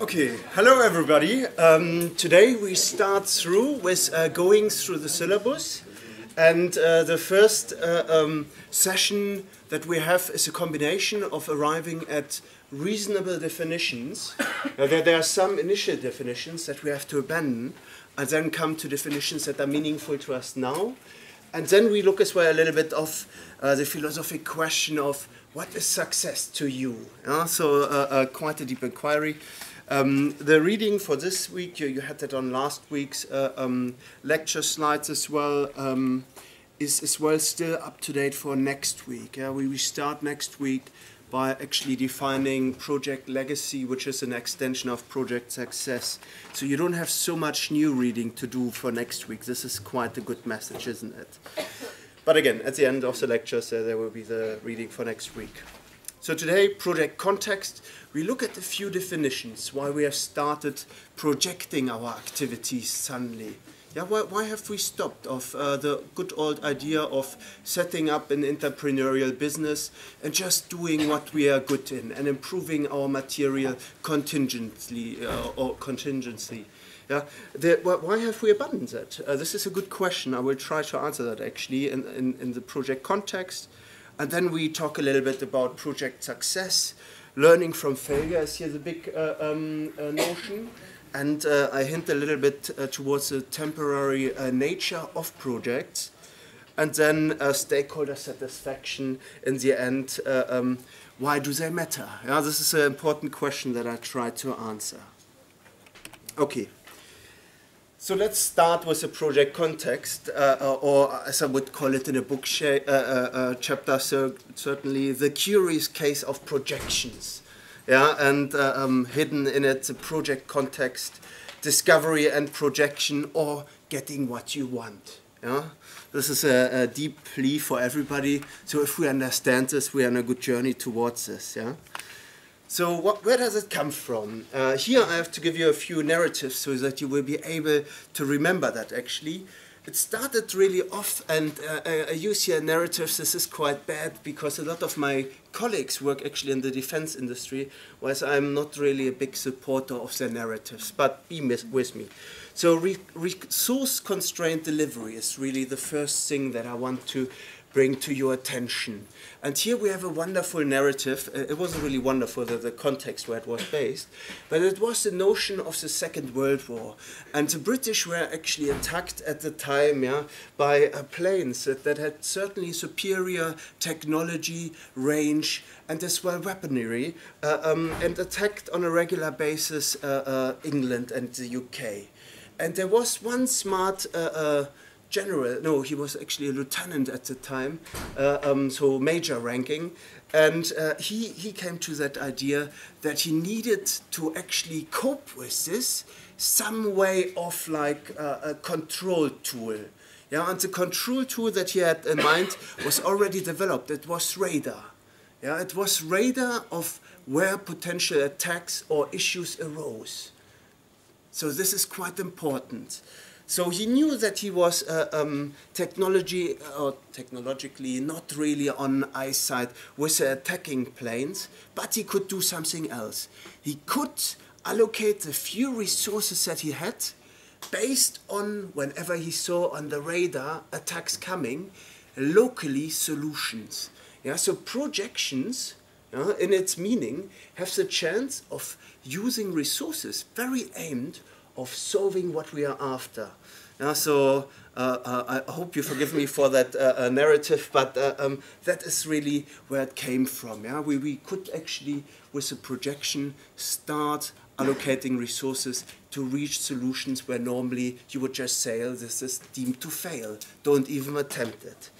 Okay, hello everybody. Um, today we start through with uh, going through the syllabus. And uh, the first uh, um, session that we have is a combination of arriving at reasonable definitions. there, there are some initial definitions that we have to abandon, and then come to definitions that are meaningful to us now. And then we look as well a little bit of uh, the philosophic question of what is success to you? So, uh, uh, quite a deep inquiry. Um, the reading for this week, you, you, had that on last week's uh, um, lecture slides as well, um, is as well still up to date for next week. We, we start next week by actually defining project legacy, which is an extension of project success. So you don't have so much new reading to do for next week. This is quite a good message, isn't it? But again, at the end of the lectures, uh, there will be the reading for next week. So today, project context, we look at a few definitions why we have started projecting our activities suddenly. Yeah, why, why have we stopped of uh, the good old idea of setting up an entrepreneurial business and just doing what we are good in and improving our material contingently uh, or contingency? Yeah, the, why have we abandoned that? Uh, this is a good question. I will try to answer that actually in, in, in the project context. And then we talk a little bit about project success. Learning from failure is here the big uh, um, uh, notion. And uh, I hint a little bit towards the temporary nature of projects. And then stakeholder satisfaction in the end. Um, why do they matter? Yeah, this is an important question that I try to answer. Okay. So let's start with the project context, uh, uh, or as I would call it in a book uh, uh, uh, chapter, certainly the curious case of projections. Yeah, and um, hidden in it the project context, discovery and projection, or getting what you want. Yeah, this is a, a deep plea for everybody. So if we understand this, we are on a good journey towards this. Yeah. So what, where does it come from? Uh, here I have to give you a few narratives so that you will be able to remember that actually. It started really off, and uh, I use here narratives. This is quite bad because a lot of my colleagues work actually in the defense industry, whereas I'm not really a big supporter of their narratives. But be with me. So re resource constrained delivery is really the first thing that I want to bring to your attention. And here we have a wonderful narrative. Uh, it wasn't really wonderful, the, the context where it was based, but it was the notion of the Second World War. And the British were actually attacked at the time yeah, by uh, planes that, that had certainly superior technology, range, and as well weaponry, uh, um, and attacked on a regular basis uh, uh, England and the UK. And there was one smart general. No, he was actually a lieutenant at the time, uh, um, so major ranking. And uh, he, he came to that idea that he needed to actually cope with this some way of like uh, a control tool. Yeah, and the control tool that he had in mind was already developed. It was radar. Yeah, it was radar of where potential attacks or issues arose. So this is quite important. So he knew that he was uh, um, technology uh, or technologically not really on eyesight with uh, attacking planes, but he could do something else. He could allocate the few resources that he had based on whenever he saw on the radar attacks coming, locally solutions. Yeah, so projections uh, in its meaning have the chance of using resources very aimed of solving what we are after. Yeah, so uh, uh, I hope you forgive me for that uh, uh narrative, but uh, um, that is really where it came from. Yeah, we, we could actually, with a projection, start allocating resources to reach solutions where normally you would just say, oh, this is deemed to fail. Don't even attempt it.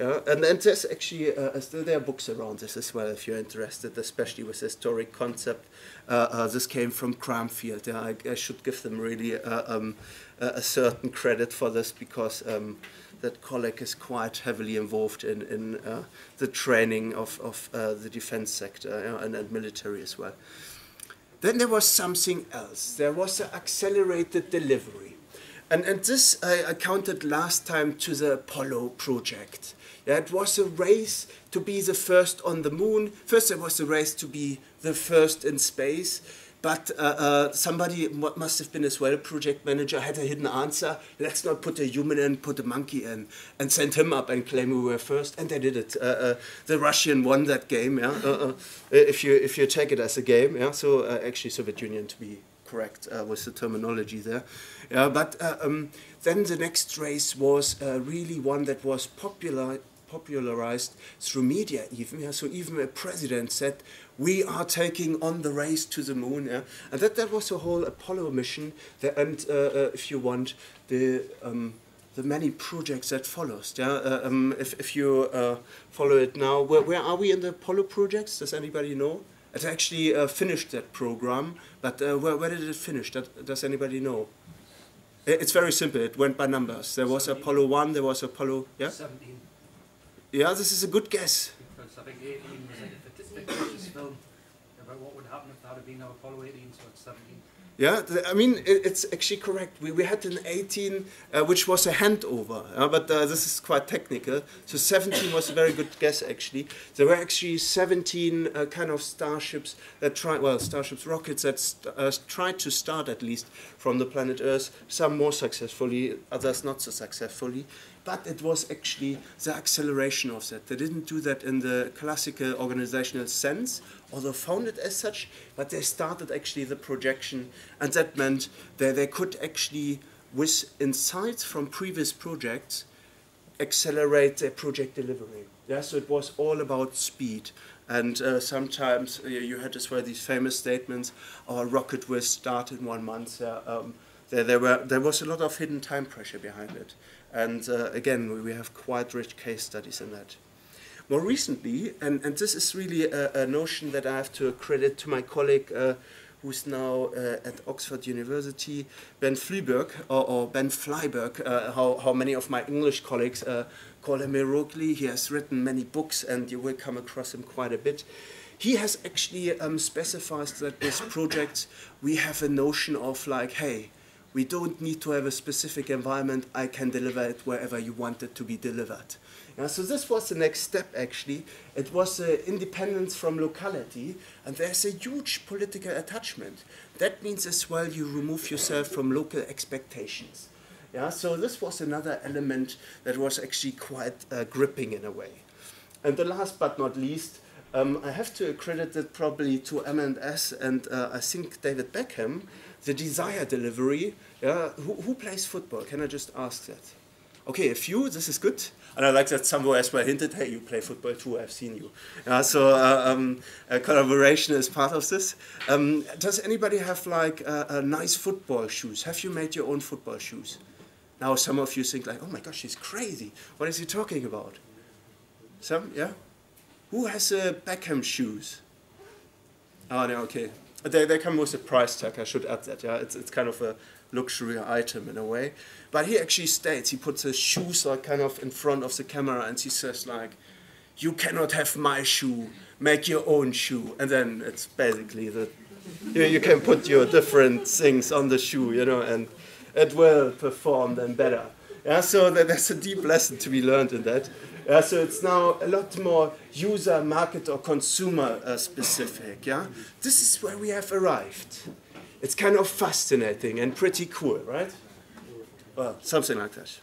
Yeah, and, and there's actually uh, still there are books around this as well if you're interested, especially with the historic concept. Uh, uh, this came from Cranfield. Yeah, I, I should give them really uh, um, a certain credit for this because um, that colleague is quite heavily involved in, in uh, the training of, of uh, the defense sector and, and military as well. Then there was something else. There was an accelerated delivery. And, and this I, I counted last time to the Apollo project. It was a race to be the first on the moon. First, there was a race to be the first in space. but uh, uh, somebody must have been as well project manager had a hidden answer. Let's not put a human in, put a monkey in, and send him up and claim we were first. And they did it. Uh, uh the Russian won that game. Yeah, uh, uh, if you if you take it as a game. Yeah, so actually Soviet Union to be correct was the terminology there. Yeah, but um, then the next race was really one that was popular popularized through media even. Yeah? So even a president said, we are taking on the race to the moon. Yeah? And that, that was the whole Apollo mission. There, and uh, uh, if you want, the, um, the many projects that follows. Yeah? Uh, um, if, if you uh, follow it now, where, where are we in the Apollo projects? Does anybody know? It actually uh, finished that program, but uh, where, where did it finish? That, does anybody know? It's very simple. It went by numbers. There was Apollo 1, there was Apollo... Yeah? 17. Yeah, this is a good guess. Because I think 18 was like a fictitious film about what would happen if that had been Apollo 18, so it's 17. Yeah, I mean, it's actually correct. We, we had an 18, uh, which was a handover, uh, but uh, this is quite technical. So 17 was a very good guess, actually. There were actually 17 uh, kind of starships that tried, well, starships, rockets that uh, tried to start at least from the planet Earth, some more successfully, others not so successfully but it was actually the acceleration of that. They didn't do that in the classical organizational sense, although founded as such, but they started actually the projection, and that meant that they could actually, with insights from previous projects, accelerate their project delivery. Yeah, so it was all about speed. And uh, sometimes uh, you had as well these famous statements, our rocket will start in one month. Uh, um, there, there, were, there was a lot of hidden time pressure behind it. And uh, again, we have quite rich case studies in that. More recently, and, and this is really a, a notion that I have to credit to my colleague uh, who's now uh, at Oxford University, Ben Flyvbjerg, or, or Ben Flyvbjerg, uh, how, how many of my English colleagues uh, call him heroically. He has written many books, and you will come across him quite a bit. He has actually um, specified that with projects we have a notion of like, hey, we don't need to have a specific environment. I can deliver it wherever you want it to be delivered. Yeah, so this was the next step, actually. It was uh, independence from locality, and there's a huge political attachment. That means as well you remove yourself from local expectations. Yeah, so this was another element that was actually quite uh, gripping in a way. And the last but not least, um, I have to accredit it probably to M&S and uh, I think David Beckham, the desire delivery. Yeah, who, who plays football? Can I just ask that? Okay, a few. This is good. And I like that somewhere as well hinted, hey, you play football too, I've seen you. Yeah, so uh, um, collaboration is part of this. Um, does anybody have like uh, nice football shoes? Have you made your own football shoes? Now some of you think like, oh my gosh, he's crazy. What is he talking about? Some, yeah? Who has uh, Beckham shoes? Oh, no, okay. They, they come with a price tag, I should add that. Yeah, It's, it's kind of a luxury item in a way. But he actually states, he puts his shoes like kind of in front of the camera and he says like, you cannot have my shoe, make your own shoe. And then it's basically that you, you can put your different things on the shoe, you know, and it will perform then better. Yeah, so there's a deep lesson to be learned in that. Yeah, so it's now a lot more user, market, or consumer uh, specific. Yeah, this is where we have arrived. It's kind of fascinating and pretty cool, right? Well, something like that.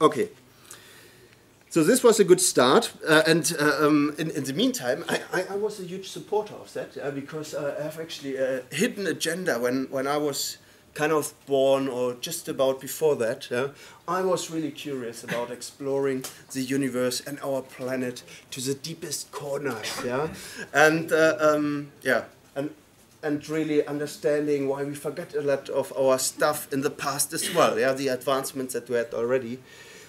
Okay. So this was a good start, uh, and uh, um, in, in, the meantime, I, I, I, was a huge supporter of that uh, because uh, I have actually a hidden agenda when, when I was kind of born or just about before that, yeah, I was really curious about exploring the universe and our planet to the deepest corners, yeah, and uh, um, yeah, and and really understanding why we forget a lot of our stuff in the past as well, yeah, the advancements that we had already.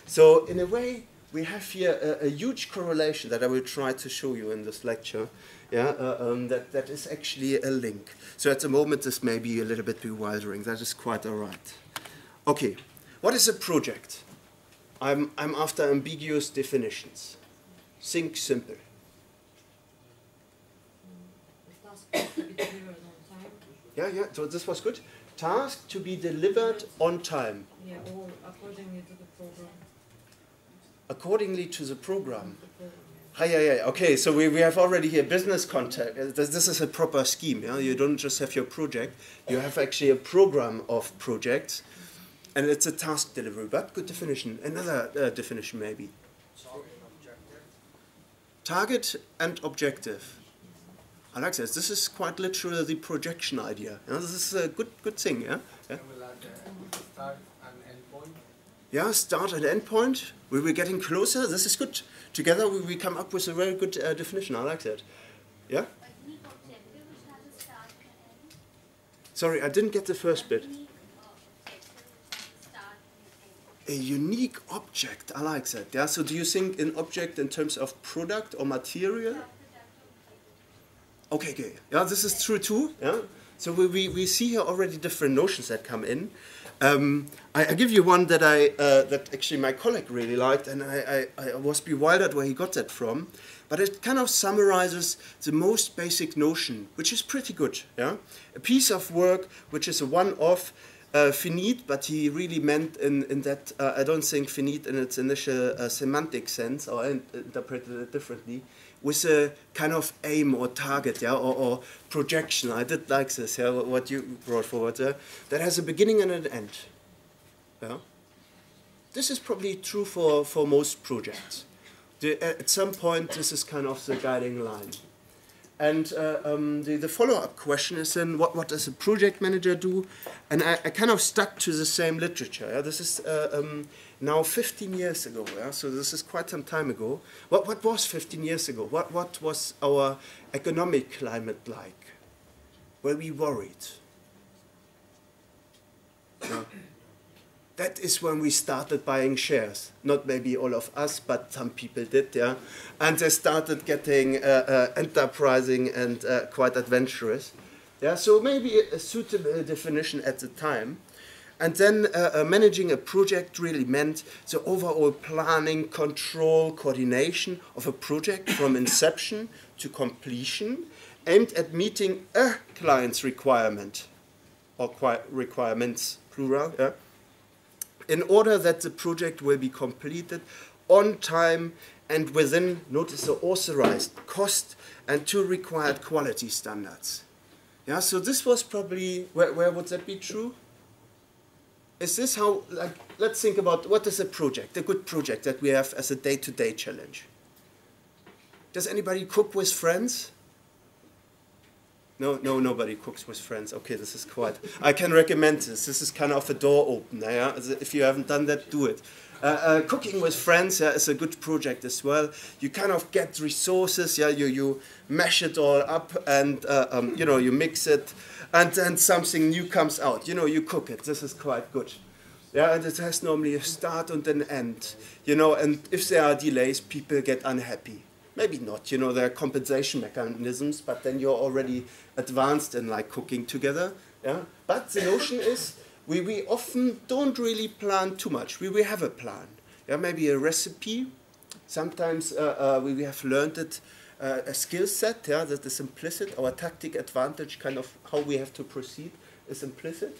So in a way, we have here a, a huge correlation that I will try to show you in this lecture yeah, uh, um, that, that is actually a link. So at the moment this may be a little bit bewildering, that is quite all right. Okay, what is a project? I'm, I'm after ambiguous definitions. Think simple. Yeah, yeah, so this was good. Task to be delivered on time. Yeah, or accordingly to the program. Accordingly to the program. Hi, yeah, yeah. Okay, so we, we have already here business contact. Uh, This, this is a proper scheme. Yeah, you don't just have your project. You have actually a program of projects, and it's a task delivery. But good definition. Another uh, definition maybe. Target and objective. I like this. This is quite literally the projection idea. Yeah, this is a good good thing. Yeah. yeah. And we'll add uh, start and end point. Yeah, start and end point. We were getting closer. This is good. Together we, we come up with a very good uh, definition. I like that. Yeah? Sorry, I didn't get the first bit. A unique object. I like that. Yeah. So do you think an object in terms of product or material? Okay, okay. Yeah, this is true too. Yeah. So we, we, we see here already different notions that come in. Um, I, I give you one that I uh, that actually my colleague really liked, and I, I, I was bewildered where he got that from. But it kind of summarizes the most basic notion, which is pretty good. Yeah, a piece of work which is a one-off, uh, finite, but he really meant in in that uh, I don't think finite in its initial uh, semantic sense, or interpreted it differently with a kind of aim or target, yeah, or, or projection. I did like this, yeah, what you brought forward there. That has a beginning and an end. Yeah. This is probably true for, for most projects. The, at some point, this is kind of the guiding line. And uh, um, the, the follow-up question is then, what, what does a project manager do? And I, I kind of stuck to the same literature. Yeah? This is uh, um, now 15 years ago, yeah? so this is quite some time ago. What, what was 15 years ago? What, what was our economic climate like? Were we worried? Yeah. That is when we started buying shares. Not maybe all of us, but some people did, yeah. And they started getting uh, uh, enterprising and uh, quite adventurous. Yeah, so maybe a suitable definition at the time. And then uh, uh, managing a project really meant the overall planning, control, coordination of a project from inception to completion, aimed at meeting a client's requirement, or requirements, plural, yeah, in order that the project will be completed on time and within, notice the authorized cost and two required quality standards. Yeah, so this was probably, where, where would that be true? Is this how, like, let's think about what is a project, a good project that we have as a day to day challenge? Does anybody cook with friends? No, no, nobody cooks with friends. Okay, this is quite. I can recommend this. This is kind of a door opener. Yeah? If you haven't done that, do it. Uh, uh, cooking with friends yeah, is a good project as well. You kind of get resources. Yeah, you you mash it all up and uh, um, you know you mix it, and then something new comes out. You know, you cook it. This is quite good. Yeah, and it has normally a start and an end. You know, and if there are delays, people get unhappy maybe not you know there are compensation mechanisms but then you're already advanced in like cooking together yeah but the notion is we, we often don't really plan too much we, we have a plan yeah maybe a recipe sometimes uh, uh, we, we have learned it uh, a skill set yeah that is implicit our tactic advantage kind of how we have to proceed is implicit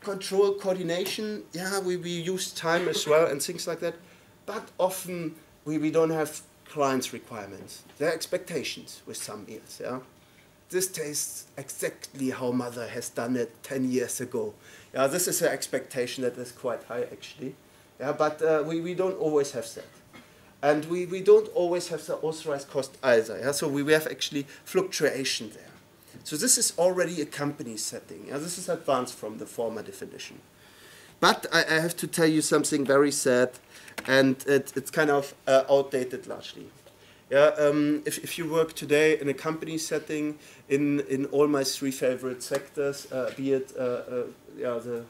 control coordination yeah we, we use time as well and things like that but often we, we don't have clients' requirements, their expectations with some meals. Yeah, this tastes exactly how mother has done it ten years ago. Yeah, this is an expectation that is quite high actually. Yeah, but uh, we, we don't always have that, and we, we don't always have the authorized cost either. Yeah, so we, we have actually fluctuation there. So this is already a company setting. Yeah, this is advanced from the former definition. But I, I have to tell you something very sad and it, it's kind of uh, outdated largely. Yeah, um, if, if you work today in a company setting in, in all my three favorite sectors, uh, be it uh, uh yeah, the,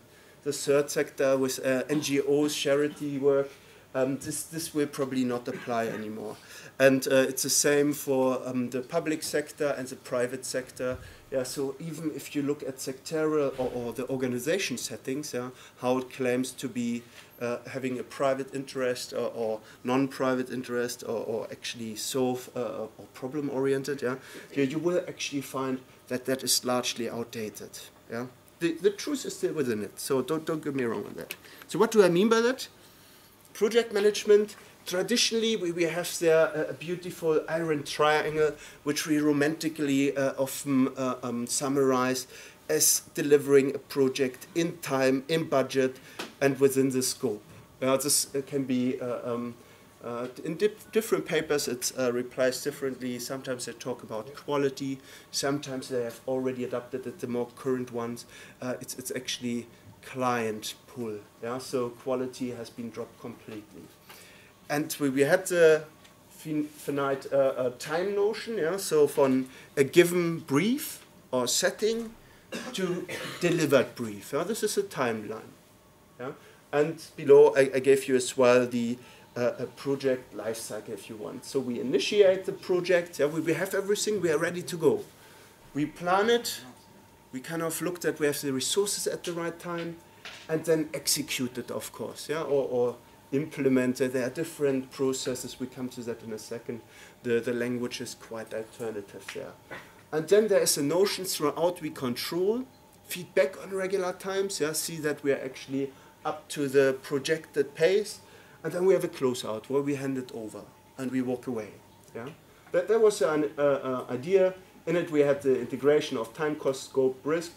the third sector with uh, NGOs, charity work, um, this, this will probably not apply anymore. And uh, it's the same for um, the public sector and the private sector. Yeah, so even if you look at sectorial or, or the organization settings, yeah, how it claims to be uh, having a private interest or, or non-private interest or, or actually solve uh, or problem-oriented, yeah, you, you will actually find that that is largely outdated. Yeah, the, the truth is still within it. So don't don't get me wrong on that. So what do I mean by that? Project management traditionally, we, we have there a, beautiful iron triangle, which we romantically uh, often uh, um, summarize as delivering a project in time, in budget, and within the scope. Uh, this can be uh, um, uh, in di different papers, it uh, replies differently. Sometimes they talk about quality. Sometimes they have already adapted it. The more current ones, it's it's actually client pool. Yeah, so quality has been dropped completely. And we, we had the fin finite uh, uh, time notion. Yeah, so from a given brief or setting to delivered brief. Yeah, this is a timeline. Yeah, and below I, I gave you as well the uh, a project lifecycle if you want. So we initiate the project, yeah, we, we have everything, we are ready to go. We plan it, we kind of looked at we have the resources at the right time, and then execute it, of course, yeah, or, or implement it. There are different processes, we come to that in a second. The, the language is quite alternative there. And then there is a notion throughout we control, feedback on regular times, yeah, see that we are actually up to the projected pace, and then we have a closeout where we hand it over and we walk away. Yeah, that, that was an uh, uh, idea. In it, we had the integration of time, cost, scope, risk,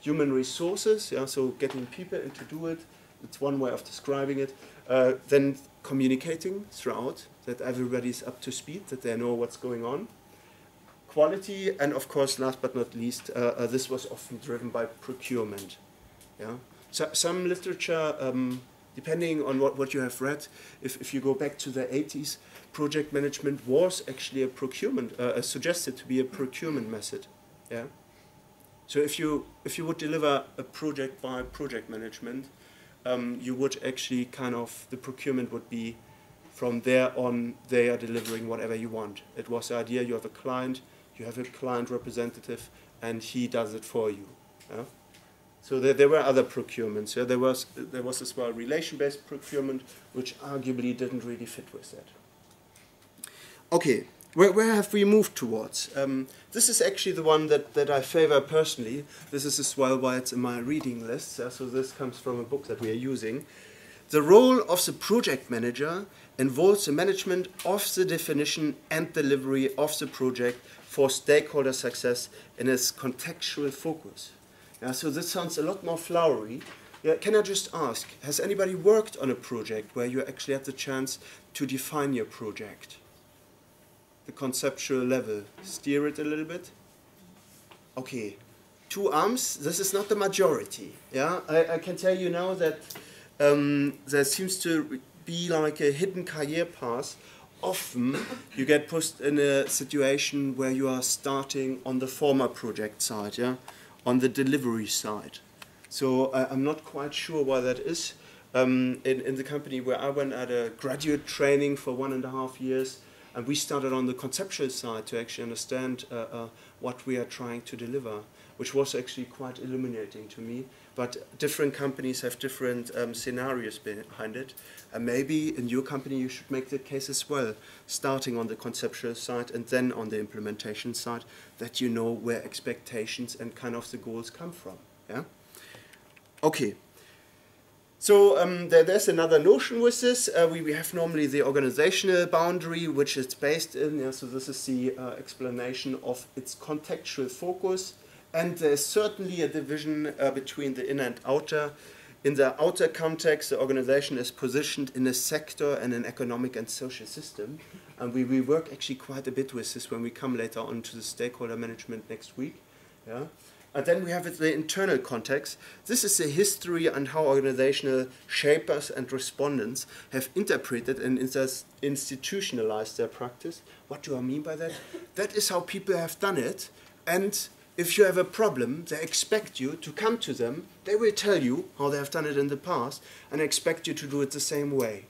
human resources. Yeah, so getting people in to do it. It's one way of describing it. Uh, then communicating throughout that everybody's up to speed, that they know what's going on. Quality, and of course, last but not least, uh, uh, this was often driven by procurement. Yeah, so, some literature. Um, depending on what, what you have read, if, if you go back to the 80s, project management was actually a procurement, uh, suggested to be a procurement method. Yeah. So if you if you would deliver a project by project management, um, you would actually kind of the procurement would be from there on they are delivering whatever you want. It was the idea you have a client, you have a client representative, and he does it for you. Yeah? So there, there were other procurements. Yeah? There, was, there was as well relation-based procurement, which arguably didn't really fit with that. Okay, where, where have we moved towards? Um, this is actually the one that, that I favor personally. This is as well why it's in my reading list. Yeah? So this comes from a book that we are using. The role of the project manager involves the management of the definition and delivery of the project for stakeholder success in its contextual focus. Yeah, so this sounds a lot more flowery. Yeah, can I just ask, has anybody worked on a project where you actually had the chance to define your project? The conceptual level, steer it a little bit? Okay, two arms, this is not the majority. Yeah, I, I can tell you now that um, there seems to be like a hidden career path. Often you get pushed in a situation where you are starting on the former project side, yeah? On the delivery side. So uh, I'm not quite sure why that is. Um, in, in the company where I went at a graduate training for one and a half years, and we started on the conceptual side to actually understand uh, uh, what we are trying to deliver, which was actually quite illuminating to me. But different companies have different um, scenarios behind it. And maybe in your company you should make the case as well, starting on the conceptual side and then on the implementation side, that you know where expectations and kind of the goals come from. Yeah. Okay. So um, there, there's another notion with this. Uh, we, we have normally the organizational boundary, which is based in, yeah, so this is the uh, explanation of its contextual focus. And there's certainly a division uh, between the inner and outer. In the outer context, the organization is positioned in a sector and an economic and social system. And we, we work actually quite a bit with this when we come later on to the stakeholder management next week. Yeah? And then we have the internal context. This is the history and how organizational shapers and respondents have interpreted and institutionalized their practice. What do I mean by that? That is how people have done it. And if you have a problem, they expect you to come to them. They will tell you how they have done it in the past and expect you to do it the same way.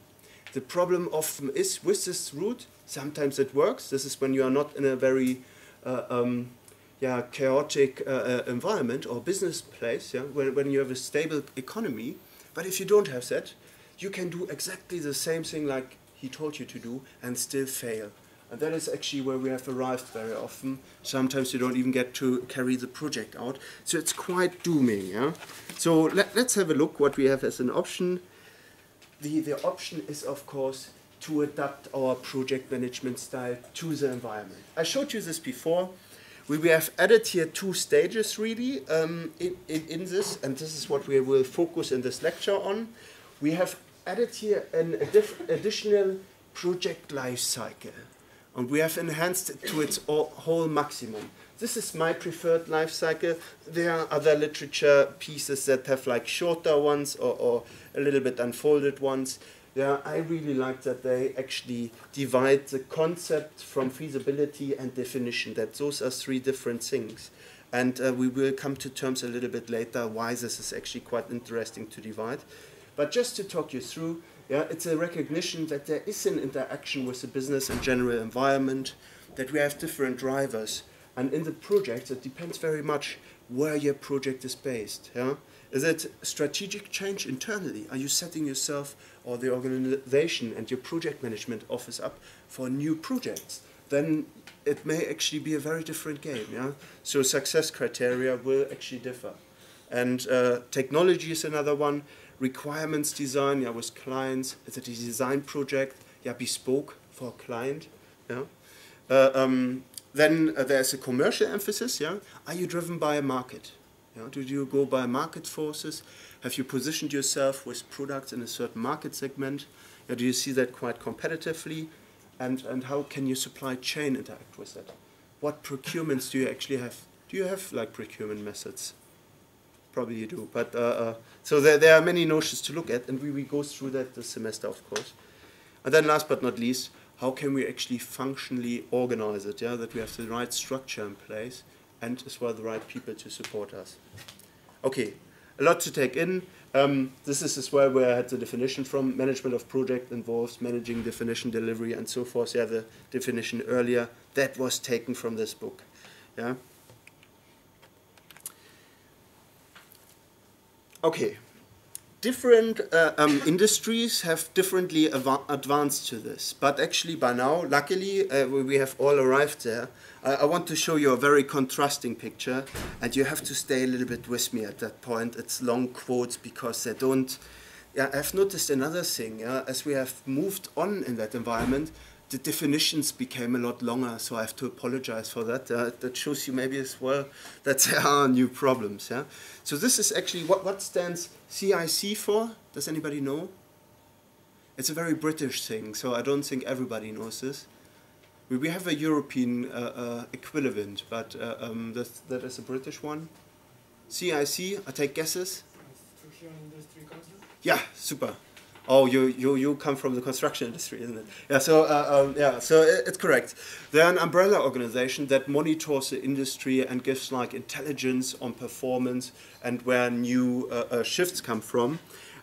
The problem often is with this route, sometimes it works. This is when you are not in a very uh, um, yeah, chaotic uh, uh, environment or business place, yeah, when, when you have a stable economy. But if you don't have that, you can do exactly the same thing like he told you to do and still fail. And that is actually where we have arrived very often. Sometimes you don't even get to carry the project out. So it's quite dooming. Yeah? So let, us have a look what we have as an option. The, the option is, of course, to adapt our project management style to the environment. I showed you this before. We, we have added here two stages really um, in, in, in this, and this is what we will focus in this lecture on. We have added here an additional project life cycle, and we have enhanced it to its whole maximum. This is my preferred life cycle. There are other literature pieces that have like shorter ones or, or a little bit unfolded ones. Yeah, I really like that they actually divide the concept from feasibility and definition, that those are three different things. And uh, we will come to terms a little bit later why this is actually quite interesting to divide. But just to talk you through, yeah, it's a recognition that there is an interaction with the business and general environment, that we have different drivers. And in the project, it depends very much where your project is based. Yeah? Is it strategic change internally? Are you setting yourself or the organization and your project management office up for new projects? Then it may actually be a very different game. Yeah? So success criteria will actually differ. And uh, technology is another one. Requirements design, yeah, with clients. It's a design project? Yeah, bespoke for a client. Yeah. Uh, um, then uh, there's a commercial emphasis. Yeah. Are you driven by a market? Yeah, do you go by market forces? Have you positioned yourself with products in a certain market segment? Yeah, do you see that quite competitively? And, and how can your supply chain interact with that? What procurements do you actually have? Do you have like procurement methods? Probably you do. But uh, uh, so there, there are many notions to look at, and we, we go through that this semester, of course. And then last but not least, how can we actually functionally organize it? Yeah, that we have the right structure in place and as well the right people to support us. Okay, a lot to take in. Um, this is as well where I had the definition from. Management of project involves managing definition, delivery, and so forth. Yeah, the definition earlier. That was taken from this book. Yeah. Okay, different uh, um, industries have differently advanced to this, but actually by now, luckily, uh, we have all arrived there. I, I, want to show you a very contrasting picture, and you have to stay a little bit with me at that point. It's long quotes because they don't. Yeah, I've noticed another thing. Yeah, as we have moved on in that environment, the definitions became a lot longer, so I have to apologize for that. Uh, that shows you maybe as well that there are new problems. Yeah. So this is actually what what stands CIC for. Does anybody know? It's a very British thing, so I don't think everybody knows this. We, we have a European uh, uh, equivalent, but uh, um, that, that is a British one. CIC, I take guesses? Industry Council? Yeah, super. Oh, you, you, you come from the construction industry, isn't it? Yeah, so, uh, um, yeah, so it's correct. They're an umbrella organization that monitors the industry and gives like intelligence on performance and where new uh, uh, shifts come from.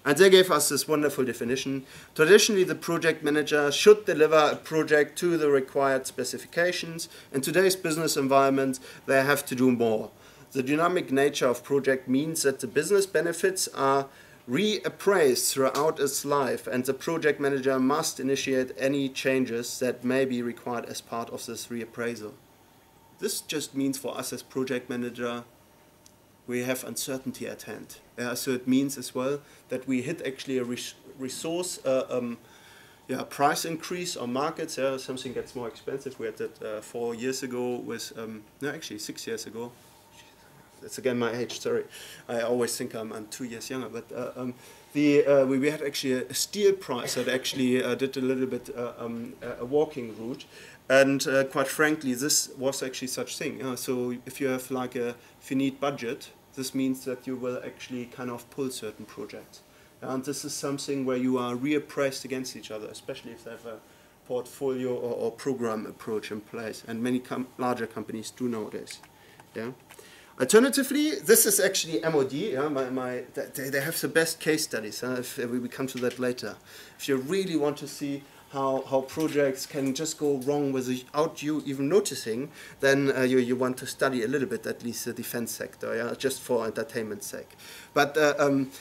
And they gave us this wonderful definition. Traditionally, the project manager should deliver a project to the required specifications. In today's business environment, they have to do more. The dynamic nature of project means that the business benefits are reappraised throughout its life and the project manager must initiate any changes that may be required as part of this reappraisal. This just means for us as project manager we have uncertainty at hand. Uh, so it means as well that we hit actually a res resource uh, um, yeah, price increase on markets. Yeah, something gets more expensive. We had that uh, four years ago with, um, no, actually six years ago. That's again my age, sorry. I always think I'm, I'm two years younger. But uh, um, the, uh, we, we, had actually a steel price that actually uh, did a little bit um, a walking route. And uh, quite frankly, this was actually such thing. Uh, so if you have like a finite budget, this means that you will actually kind of pull certain projects. And this is something where you are reappraised against each other, especially if they have a portfolio or, or program approach in place. And many com larger companies do nowadays. Yeah. Alternatively, this is actually MOD. Yeah, my, my, they, they have the best case studies. Huh, if we come to that later. If you really want to see how, how projects can just go wrong without you even noticing, then uh, you, you want to study a little bit at least the defense sector, yeah, just for entertainment's sake. But uh, um,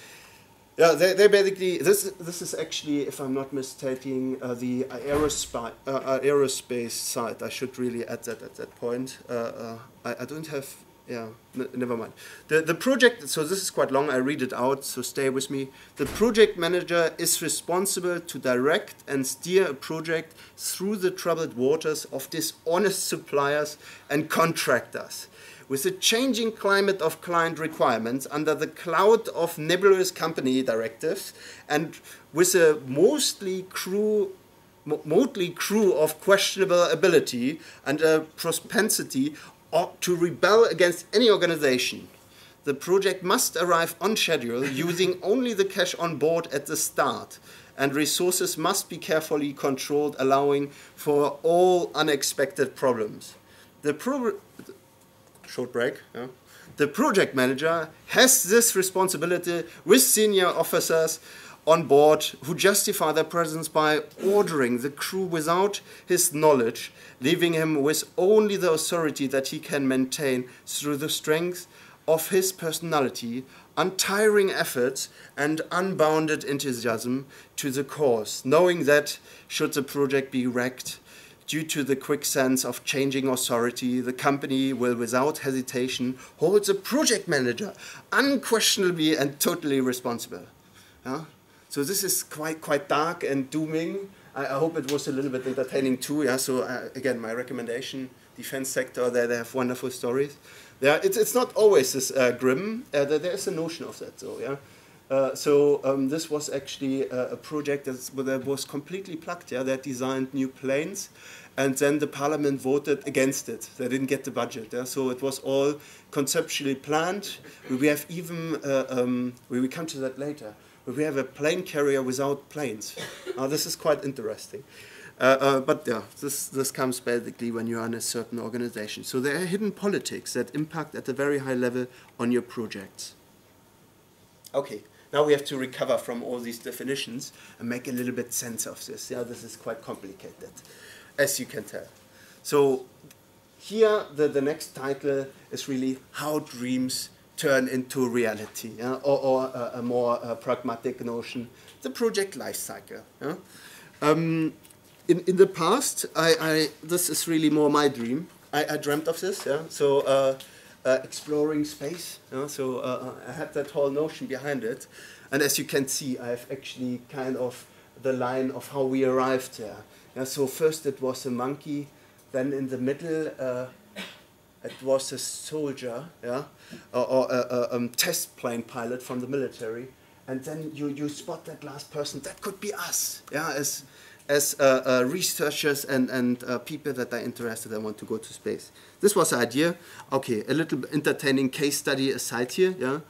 yeah, they, they basically, this, this is actually, if I'm not mistaking, uh, the aerospace, uh, aerospace side. I should really add that at that point. Uh, uh, I, I don't have yeah, never mind. The, the project, so this is quite long, I read it out, so stay with me. The project manager is responsible to direct and steer a project through the troubled waters of dishonest suppliers and contractors. With the changing climate of client requirements under the cloud of nebulous company directives and with a mostly crew motley crew of questionable ability and a propensity to rebel against any organization. The project must arrive on schedule using only the cash on board at the start, and resources must be carefully controlled, allowing for all unexpected problems. The pro- short break. Yeah. The project manager has this responsibility with senior officers on board who justify their presence by ordering the crew without his knowledge, leaving him with only the authority that he can maintain through the strength of his personality, untiring efforts, and unbounded enthusiasm to the cause, knowing that should the project be wrecked, Due to the quick sense of changing authority, the company will without hesitation hold the project manager unquestionably and totally responsible. Yeah? So this is quite quite dark and dooming. I, I hope it was a little bit entertaining too. Yeah. So uh, again, my recommendation: defense sector. There they have wonderful stories. Yeah. It's it's not always this uh, grim. Uh, there, there is a notion of that. So yeah. Uh, so um, this was actually a, a project that was completely plucked. Yeah, they designed new planes, and then the parliament voted against it. They didn't get the budget. Yeah? So it was all conceptually planned. We have even uh, um, we will come to that later. We have a plane carrier without planes. Now this is quite interesting. Uh, uh, but yeah, this, this comes basically when you are in a certain organization. So there are hidden politics that impact at a very high level on your projects. Okay, now we have to recover from all these definitions and make a little bit sense of this. Yeah, this is quite complicated, as you can tell. So here, the, the next title is really How Dreams Turn into Reality, yeah? or, or a, more uh, pragmatic notion, the project life cycle. Yeah? Um, in, in the past, I, I, this is really more my dream. I, I dreamt of this, yeah. So uh, uh, exploring space. Yeah? So uh, I had that whole notion behind it, and as you can see, I have actually kind of the line of how we arrived there. Yeah? So first it was a monkey, then in the middle uh, it was a soldier, yeah, or, or a, a um, test plane pilot from the military, and then you, you spot that last person. That could be us, yeah, as as uh, uh, researchers and, and uh, people that are interested and want to go to space. This was the idea. Okay, a little entertaining case study aside here. Yeah.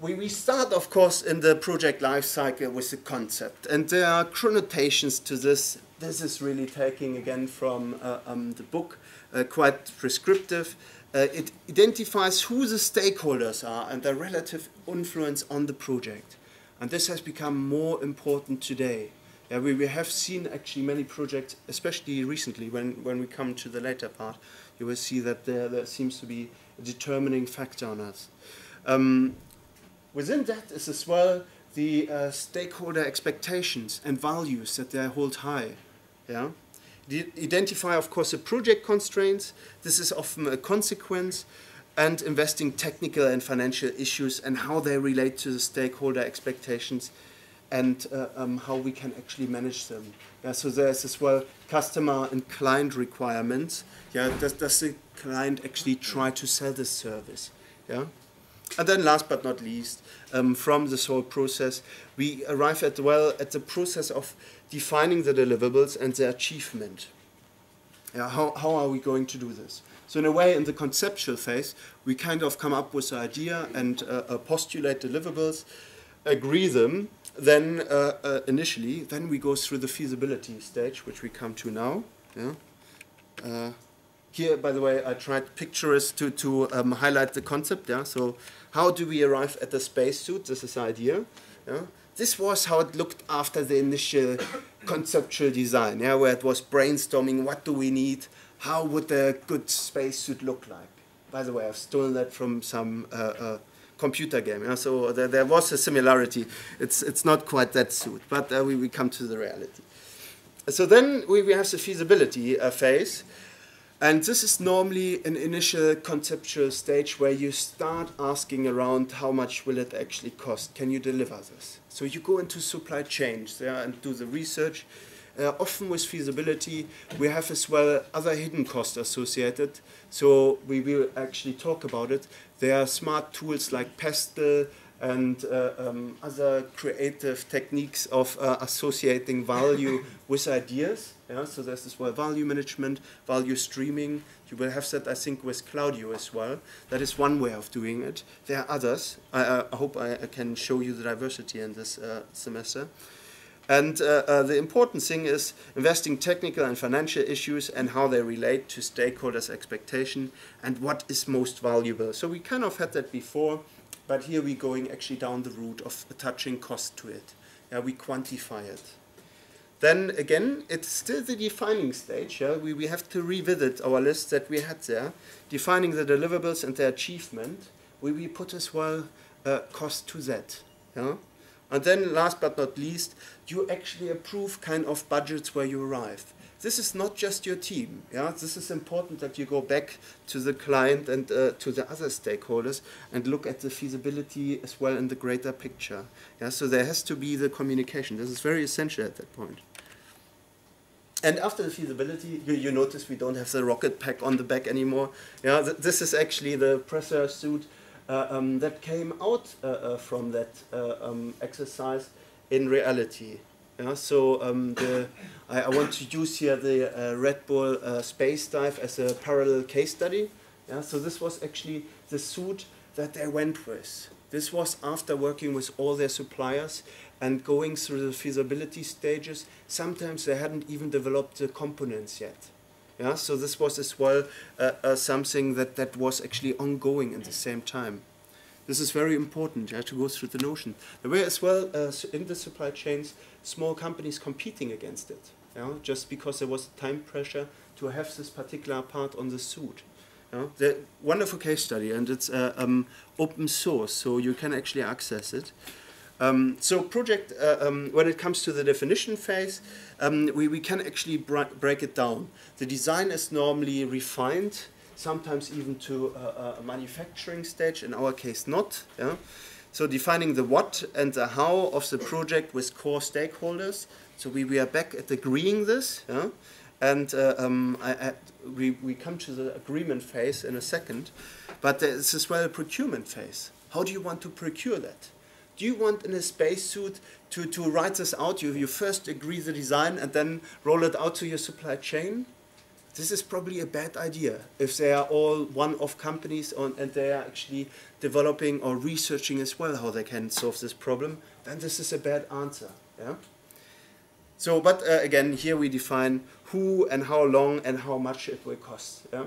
We, we start, of course, in the project life cycle with the concept, and there are connotations to this. This is really taking again from uh, um, the book, uh, quite prescriptive. Uh, it identifies who the stakeholders are and their relative influence on the project. And this has become more important today. Yeah, we, we have seen actually many projects, especially recently when, when we come to the later part, you will see that there, there seems to be a determining factor on us. Um, within that is as well the uh, stakeholder expectations and values that they hold high. Yeah? Identify, of course, the project constraints. This is often a consequence and investing technical and financial issues and how they relate to the stakeholder expectations and uh, um, how we can actually manage them. Yeah, so there's as well customer and client requirements. Yeah, does, does the client actually try to sell this service? Yeah. And then last but not least, um, from this whole process, we arrive at well at the process of defining the deliverables and their achievement. Yeah, how, how are we going to do this? So in a way, in the conceptual phase, we kind of come up with the idea and uh, uh, postulate deliverables, agree them, then uh, uh, initially, then we go through the feasibility stage, which we come to now. Yeah. Uh, here, by the way, I tried pictures to, to um, highlight the concept. Yeah. So how do we arrive at the spacesuit? This is the idea. Yeah. This was how it looked after the initial conceptual design. Yeah, where it was brainstorming. What do we need? How would a good spacesuit look like? By the way, I've stolen that from some uh, uh, computer game. Yeah? So there, there, was a similarity. It's, it's not quite that suit, but uh, we, we come to the reality. So then we, we have the feasibility uh, phase. And this is normally an initial conceptual stage where you start asking around how much will it actually cost? Can you deliver this? So you go into supply chains yeah, and do the research. Uh, often with feasibility, we have as well other hidden costs associated. So we will actually talk about it. There are smart tools like Pestle and uh, um, other creative techniques of uh, associating value with ideas. Yeah? So there's as well value management, value streaming. You will have that, I think, with Claudio as well. That is one way of doing it. There are others. I, I hope I, I, can show you the diversity in this uh, semester. And uh, uh, the important thing is investing technical and financial issues and how they relate to stakeholders' expectation and what is most valuable. So we kind of had that before, but here we're going actually down the route of attaching cost to it. Yeah, we quantify it. Then again, it's still the defining stage. Yeah? We, we have to revisit our list that we had there, defining the deliverables and their achievement. We, we put as well uh, cost to that. Yeah? And then last but not least, you actually approve kind of budgets where you arrive. This is not just your team. Yeah, this is important that you go back to the client and uh, to the other stakeholders and look at the feasibility as well in the greater picture. Yeah, so there has to be the communication. This is very essential at that point. And after the feasibility, you, you notice we don't have the rocket pack on the back anymore. Yeah, th this is actually the pressure suit uh, um, that came out uh, uh, from that um, exercise in reality. Yeah, so um, the, I, I, want to use here the Red Bull space dive as a parallel case study. Yeah, so this was actually the suit that they went with. This was after working with all their suppliers and going through the feasibility stages. Sometimes they hadn't even developed the components yet. Yeah, so this was as well uh, uh, something that, that was actually ongoing at the same time. This is very important yeah, to go through the notion. There were as well uh, in the supply chains small companies competing against it, yeah, just because there was time pressure to have this particular part on the suit. Yeah. The wonderful case study, and it's uh, um, open source, so you can actually access it. Um, so project, uh, um, when it comes to the definition phase, um, we, we can actually break it down. The design is normally refined, sometimes even to a, a, manufacturing stage, in our case not. Yeah? So defining the what and the how of the project with core stakeholders. So we, we are back at agreeing this. Yeah? And uh, um, I, I, we, we come to the agreement phase in a second. But there's as well a procurement phase. How do you want to procure that? do you want in a spacesuit to, to write this out? You, you first agree the design and then roll it out to your supply chain? This is probably a bad idea if they are all one-off companies on, and they are actually developing or researching as well how they can solve this problem, then this is a bad answer. Yeah? So, but uh, again, here we define who and how long and how much it will cost. Yeah?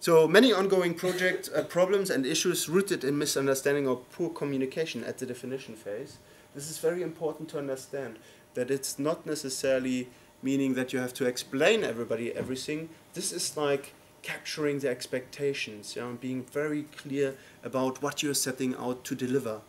So many ongoing project uh, problems and issues rooted in misunderstanding or poor communication at the definition phase. This is very important to understand that it's not necessarily meaning that you have to explain everybody everything. This is like capturing the expectations, yeah, and being very clear about what you're setting out to deliver.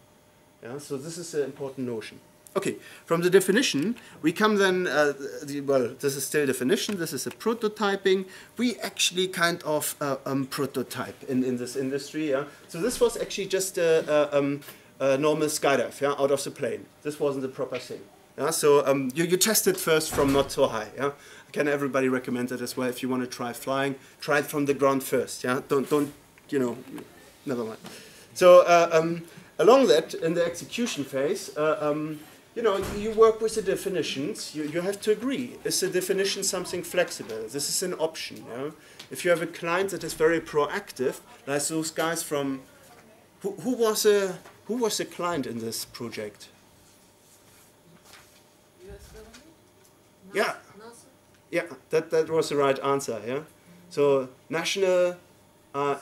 Yeah, so this is an important notion. Okay, from the definition, we come then, uh, the, well, this is still definition, this is a prototyping. We actually kind of uh, um, prototype in, in this industry. Yeah? So this was actually just a, a, um, a, normal skydive yeah, out of the plane. This wasn't the proper thing. Yeah? So um, you, you test it first from not so high. Yeah? Can everybody recommend it as well if you want to try flying? Try it from the ground first. Yeah? Don't, don't you know, never mind. So uh, um, along that, in the execution phase, uh, um, you know, you work with the definitions, you, you have to agree. Is the definition something flexible? This is an option. You know? If you have a client that is very proactive, like those guys from, who, who, was, a, who was the client in this project? Yeah. Yeah, that, that was the right answer, yeah? So, national, uh,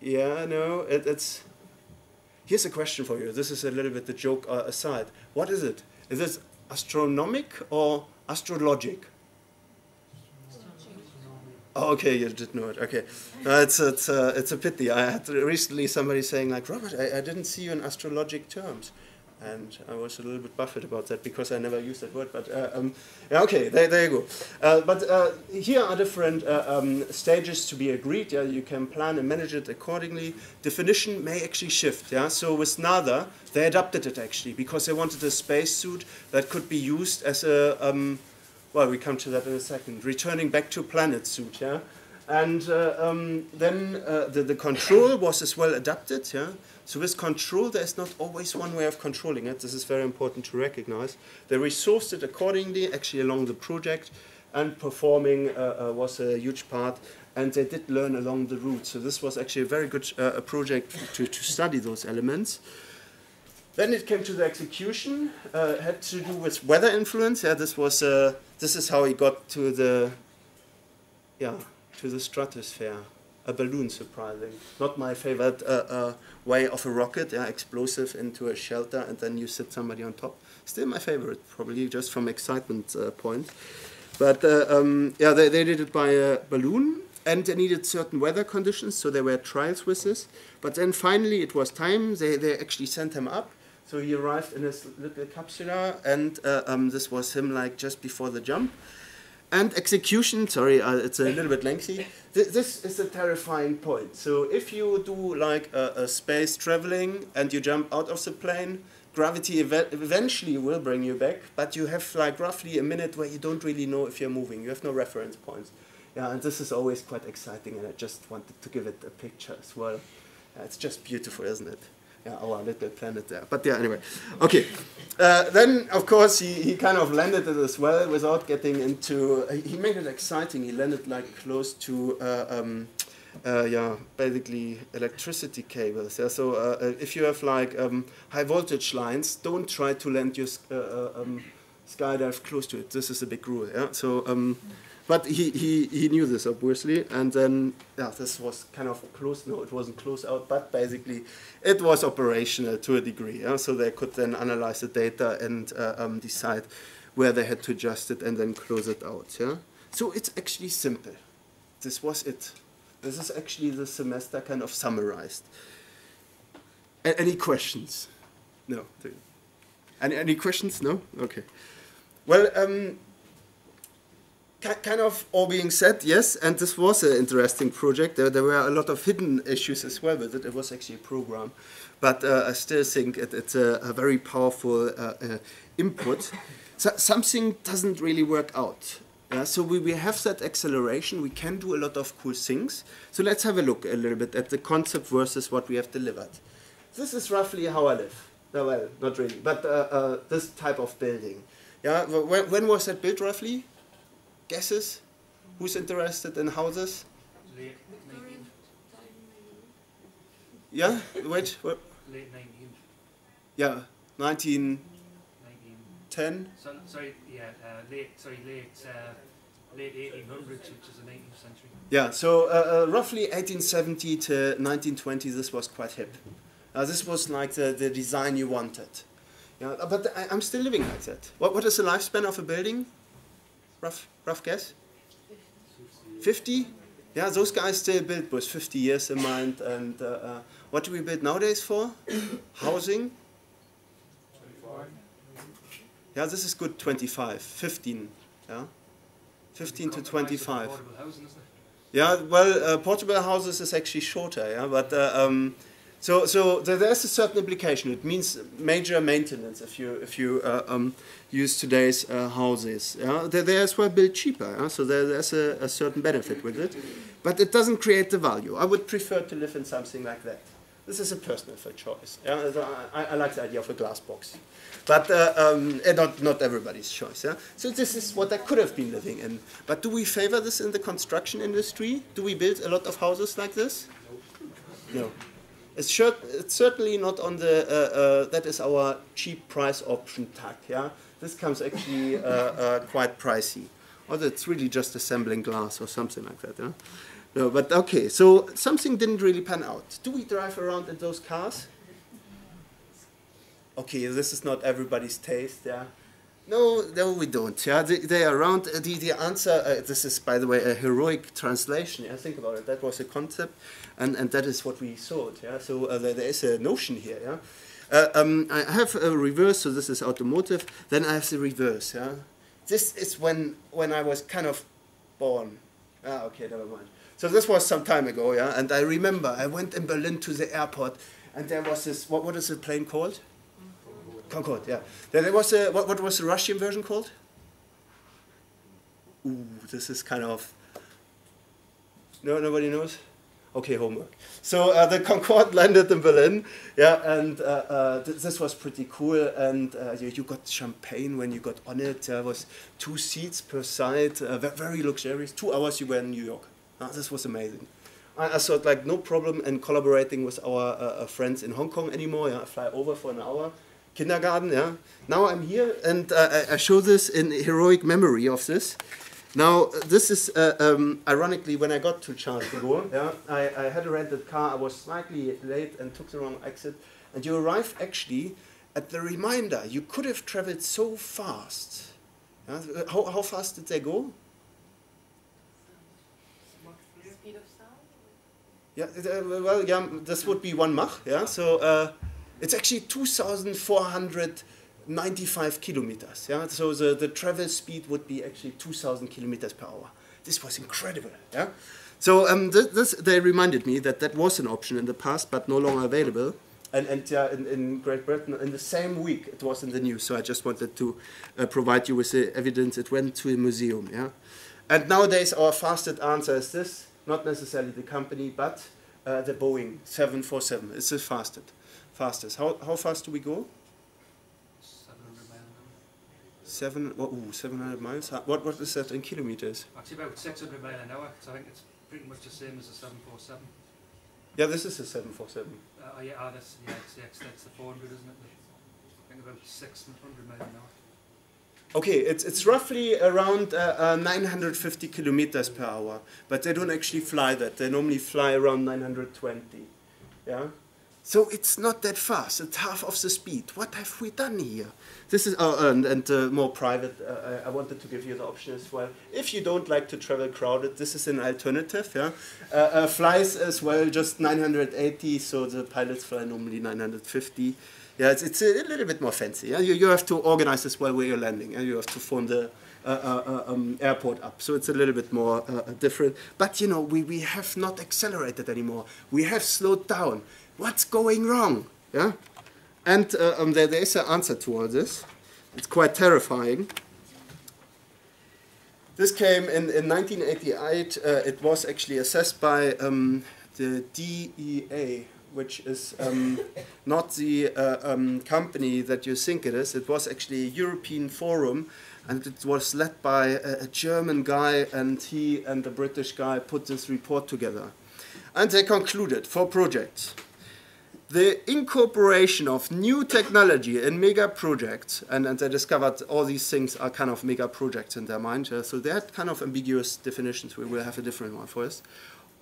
yeah, no, it, it's, Here's a question for you. This is a little bit the joke uh, aside. What is it? Is this astronomic or astrologic? Oh, okay, you did know it. Okay, uh, it's it's uh, it's a pity. I had recently somebody saying like, Robert, I, I didn't see you in astrologic terms. And I was a little bit buffeted about that because I never used that word. But uh, um, yeah, okay, there, there you go. Uh, but uh, here are different uh, um, stages to be agreed. Yeah, you can plan and manage it accordingly. Definition may actually shift. Yeah, so with NASA, they adapted it actually because they wanted a spacesuit that could be used as a um, well, we come to that in a second. Returning back to planet suit. Yeah. And uh, um, then uh, the, the control was as well adapted. Yeah? So with control, there's not always one way of controlling it. This is very important to recognize. They resourced it accordingly, actually along the project, and performing uh, uh was a huge part. And they did learn along the route. So this was actually a very good uh, project to, to study those elements. Then it came to the execution. Uh, had to do with weather influence. Yeah, this was this is how he got to the yeah to the stratosphere. A balloon, surprising. Not my favorite uh, uh, way of a rocket, yeah, explosive into a shelter and then you sit somebody on top. Still my favorite, probably just from excitement uh, point. But uh, um, yeah, they, they did it by a balloon and they needed certain weather conditions, so there were trials with this. But then finally it was time, they, they actually sent him up. So he arrived in his little capsula, and uh, um, this was him like just before the jump. And execution, sorry, uh, it's a little bit lengthy. Th this is a terrifying point. So if you do like a, a space traveling and you jump out of the plane, gravity ev eventually will bring you back, but you have like roughly a minute where you don't really know if you're moving. You have no reference points. Yeah, and this is always quite exciting, and I just wanted to give it a picture as well. Yeah, it's just beautiful, isn't it? Yeah, our little planet there. But yeah, anyway. Okay. Uh, then, of course, he, he kind of landed it as well without getting into. he made it exciting. He landed like close to. Uh, um, uh, yeah, basically electricity cables. Yeah, so uh, uh, if you have like um, high voltage lines, don't try to land your uh, um, skydive close to it. This is a big rule. Yeah, so um, but he, he, he knew this obviously, and then yeah, this was kind of close. No, it wasn't close out, but basically, it was operational to a degree. Yeah? So they could then analyze the data and uh, um, decide where they had to adjust it and then close it out. Yeah. So it's actually simple. This was it. This is actually the semester kind of summarized. A any questions? No. Any any questions? No. Okay. Well. Um, kind of all being said, yes, and this was an interesting project. There, there, were a lot of hidden issues as well with it. It was actually a program, but uh, I still think it, it's a, a, very powerful uh, uh, input. So something doesn't really work out. So we, we have that acceleration. We can do a lot of cool things. So let's have a look a little bit at the concept versus what we have delivered. This is roughly how I live. well, not really, but uh, uh, this type of building. Yeah, when, when was that built roughly? Guesses? Who's interested in houses? Late Yeah, wait. What? Late 19. Yeah, 19. 10? So, sorry, yeah, uh, late, sorry, late, uh, late 1800s, which is the 19th century. Yeah, so uh, uh roughly 1870 to 1920, this was quite hip. Uh, this was like the, the design you wanted. Yeah, but I, am still living like that. What, what is the lifespan of a building? Rough, rough guess? 50? Yeah, those guys still built with 50 years in mind. And uh, uh, what do we build nowadays for? Housing? Yeah, this is good 25, 15. Yeah, 15 to 25. Yeah, well, uh, portable houses is actually shorter. Yeah, but uh, um, so, so there's a certain implication. It means major maintenance if you if you uh, um, use today's uh, houses. Yeah? They're, they're, as well built cheaper, yeah? so there, there's a, a, certain benefit with it. But it doesn't create the value. I would prefer to live in something like that. This is a personal choice. Yeah? I, I, like the idea of a glass box. But uh, um, not, not everybody's choice. Yeah? So this is what I could have been living in. But do we favor this in the construction industry? Do we build a lot of houses like this? No. It's, it's certainly not on the, uh, uh, that is our cheap price option tag, yeah? This comes actually uh, quite pricey. Although it's really just assembling glass or something like that, yeah? No, but okay, so something didn't really pan out. Do we drive around in those cars? Okay, this is not everybody's taste, yeah? No, no, we don't. Yeah, they, they are around. The, the answer, uh, this is, by the way, a heroic translation. Yeah, think about it. That was a concept, and, and that is what we thought. Yeah, so uh, there, there is a notion here. Yeah, Uh, um, I have a reverse, so this is automotive. Then I have the reverse. Yeah, this is when when I was kind of born. Ah, okay, never mind. So this was some time ago, yeah. And I remember I went in Berlin to the airport, and there was this. What what is the plane called? Concorde. Yeah. Then there was a what what was the Russian version called? Ooh, this is kind of. No, nobody knows. Okay, homework. So uh, the Concorde landed in Berlin, yeah, and uh, uh, th this was pretty cool. And uh, you, you got champagne when you got on it. There was two seats per side, uh, very luxurious. Two hours you were in New York. Ah, this was amazing. I, thought like no problem in collaborating with our uh, friends in Hong Kong anymore. Yeah, I fly over for an hour. Kindergarten, yeah. Now I'm here and uh, I show this in heroic memory of this. Now, uh, this is uh, um, ironically when I got to Charles de Gaulle, yeah, I, I had a rented car. I was slightly late and took the wrong exit. And you arrive actually at the reminder you could have traveled so fast. Yeah, how, how fast did they go? Speed of sound? Yeah, uh, well, yeah, this would be one Mach. Yeah, so uh, it's actually 2,495 kilometers. Yeah, so the, the travel speed would be actually 2,000 kilometers per hour. This was incredible. Yeah, so um, this, this they reminded me that that was an option in the past, but no longer available. And, and yeah, in, in Great Britain, in the same week, it was in the news. So I just wanted to uh, provide you with the evidence. It went to a museum. Yeah, and nowadays our fastest answer is this: not necessarily the company, but uh, the Boeing 747. It's the fastest. Fastest. How, how fast do we go? 700 mile an hour. Seven. Oh, ooh, 700 miles. What what is that in kilometers? Actually, about 600 mile an hour, so I think it's pretty much the same as a 747. Yeah, this is a 747. Uh, oh, yeah, ah, that's, yeah, it's, yeah, it's, that's the 400, isn't it? I think about 600 mile an hour. Okay, it's it's roughly around uh, uh, 950 kilometers per hour, but they don't actually fly that. They normally fly around 920. Yeah. So it's not that fast. It's half of the speed. What have we done here? This is oh, and, and uh, more private. Uh, I wanted to give you the option as well. If you don't like to travel crowded, this is an alternative. Yeah, uh, uh, flies as well, just 980. So the pilots fly normally 950. Yeah, it's, it's a little bit more fancy. Yeah? You, you have to organize as well where you're landing. Yeah? You have to phone the uh, uh, uh, um, airport up. So it's a little bit more uh, uh, different. But you know, we, we have not accelerated anymore. We have slowed down. What's going wrong? Yeah? And uh, um, there, there is an answer to all this. It's quite terrifying. This came in, in 1988. Uh, it was actually assessed by um, the DEA, which is um, not the uh, um, company that you think it is. It was actually a European forum, and it was led by a, a German guy, and he and a British guy put this report together. And they concluded four projects. The incorporation of new technology in mega projects, and, and they discovered all these things are kind of mega projects in their mind. uh, so they had kind of ambiguous definitions. We will have a different one for us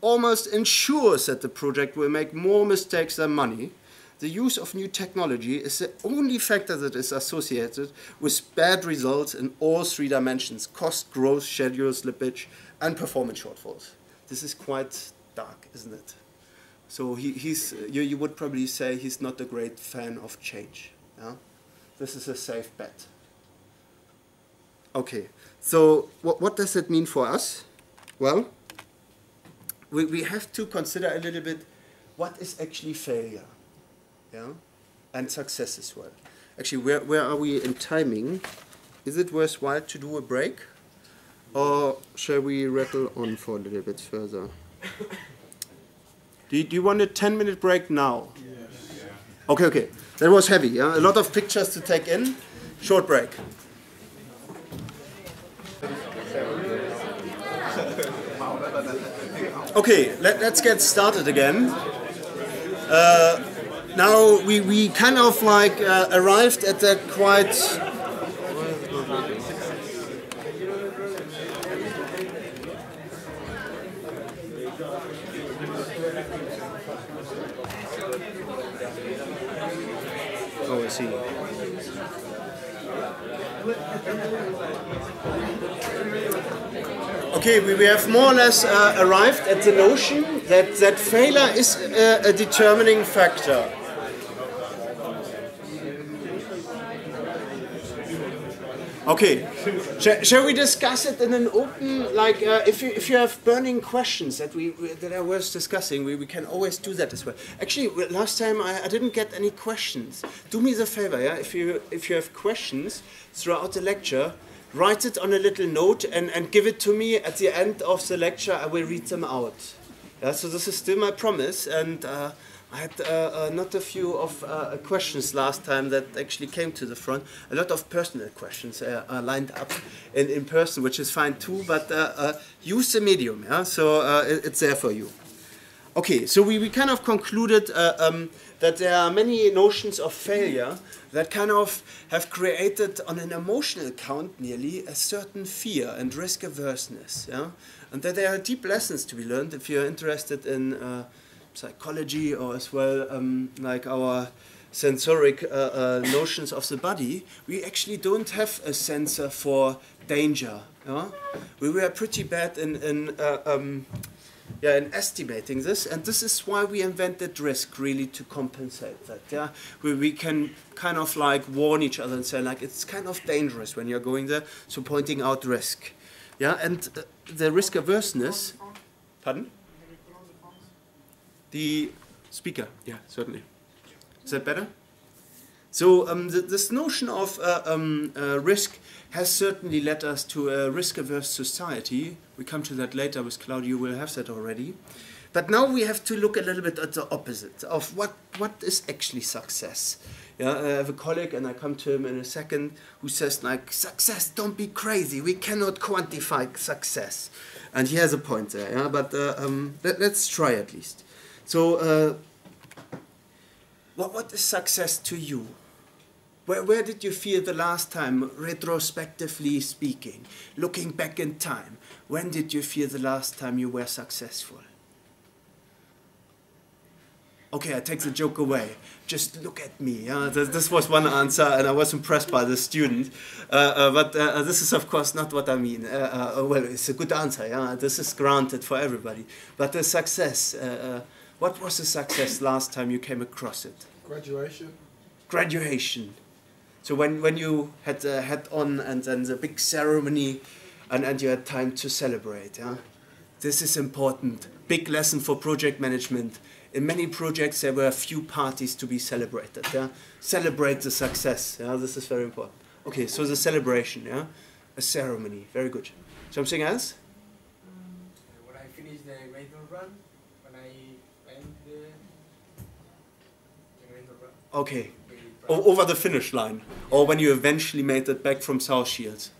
almost ensures that the project will make more mistakes than money. The use of new technology is the only factor that is associated with bad results in all three dimensions cost, growth, schedule slippage, and performance shortfalls. This is quite dark, isn't it? So he, he's, you, you would probably say he's not a great fan of change. Yeah? This is a safe bet. Okay, so what, what does that mean for us? Well, we, we have to consider a little bit what is actually failure yeah and success as well actually where, where are we in timing is it worthwhile to do a break or shall we rattle on for a little bit further do you, do you want a 10 minute break now okay okay that was heavy yeah? a lot of pictures to take in short break Okay, let, us get started again. Uh, now we, we kind of like uh, arrived at that quite. have more or less uh, arrived at the notion that, that failure is uh, a determining factor. Okay, Sh shall we discuss it in an open, like uh, if, you, if you have burning questions that we that are worth discussing, we, we can always do that as well. Actually, last time I, I didn't get any questions. Do me the favor, yeah? If you if you have questions throughout the lecture, write it on a little note and, and give it to me at the end of the lecture. I will read them out. Yeah, so this is still my promise, and uh, I had uh, uh, not a few of uh, questions last time that actually came to the front. A lot of personal questions uh, are lined up in, in person, which is fine too. But uh, uh, use the medium, yeah. So uh, it- it's there for you. Okay, so we, we kind of concluded uh, um, that there are many notions of failure that kind of have created, on an emotional count nearly, a certain fear and risk averseness. Yeah? And that there are deep lessons to be learned if you're interested in uh, psychology or as well um, like our sensoric uh, uh, notions of the body. We actually don't have a sensor for danger. Yeah? We were pretty bad in, in uh, um, yeah, in estimating this, and this is why we invented risk really to compensate that. Yeah, we, we can kind of like warn each other and say like it's kind of dangerous when you're going there, so pointing out risk. Yeah, and uh, the risk averseness. Pardon? The speaker. Yeah, certainly. Is that better? So um, th this notion of uh, um, uh, risk has certainly led us to a risk-averse society. We come to that later with Claudia, you will have that already. But now we have to look a little bit at the opposite of what, what is actually success. Yeah, I have a colleague, and I come to him in a second, who says like, "Success, don't be crazy. We cannot quantify success," and he has a point there. Yeah, but uh, um, let, let's try at least. So, uh, what what is success to you? Where, where did you feel the last time, retrospectively speaking, looking back in time? When did you feel the last time you were successful? Okay, I take the joke away. Just look at me. Yeah? This, this was one answer, and I was impressed by the student. Uh, uh, but uh, this is, of course, not what I mean. Uh, uh, well, it's a good answer. Yeah? This is granted for everybody. But the success, uh, uh, what was the success last time you came across it? Graduation. graduation. So when, when you had the hat on and then the big ceremony and, and you had time to celebrate, yeah? This is important. Big lesson for project management. In many projects there were a few parties to be celebrated. Yeah? Celebrate the success. Yeah? This is very important. Okay, so the celebration, yeah? A ceremony. Very good. Something else? Uh, when I finished the marathon run, when I went the, marathon run, Okay. Over the finish line, or when you eventually made it back from South Shields.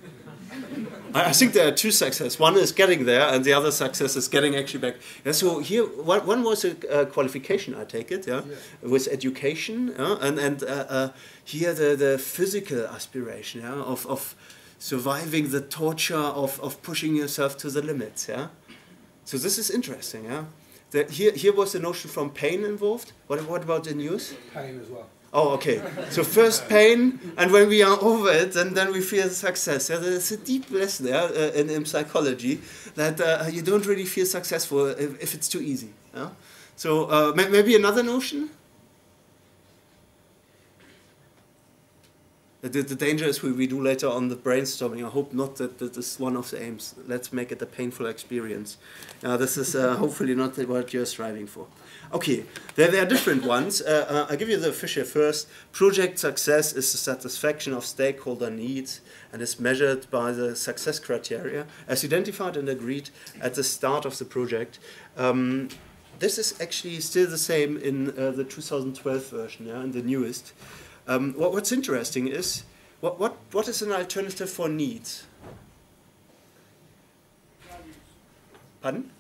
I I think there are two successes. One is getting there, and the other success is getting actually back. Yeah, so here, one, was a uh, qualification, I take it, yeah, with education, yeah, and and uh, uh, here the, the physical aspiration, yeah, of, of surviving the torture of, of pushing yourself to the limits, yeah. So this is interesting, yeah. The, here, here was the notion from pain involved. What, what about the news? Pain as well. Oh, okay. So first pain, and when we are over it, then, then we feel success. Yeah, there's a deep lesson there uh, in, in psychology that uh, you don't really feel successful if, if it's too easy. Yeah? So uh, may, maybe another notion? The, the danger is we, we do later on the brainstorming. I hope not that that is one of the aims. Let's make it a painful experience. This is uh, hopefully not what you're striving for. Okay, there, there are different ones. Uh, uh, I'll give you the official first. Project success is the satisfaction of stakeholder needs and is measured by the success criteria as identified and agreed at the start of the project. Um, this is actually still the same in uh, the 2012 version, yeah, in the newest. Um, what, what's interesting is what, what, what is an alternative for needs? Pardon?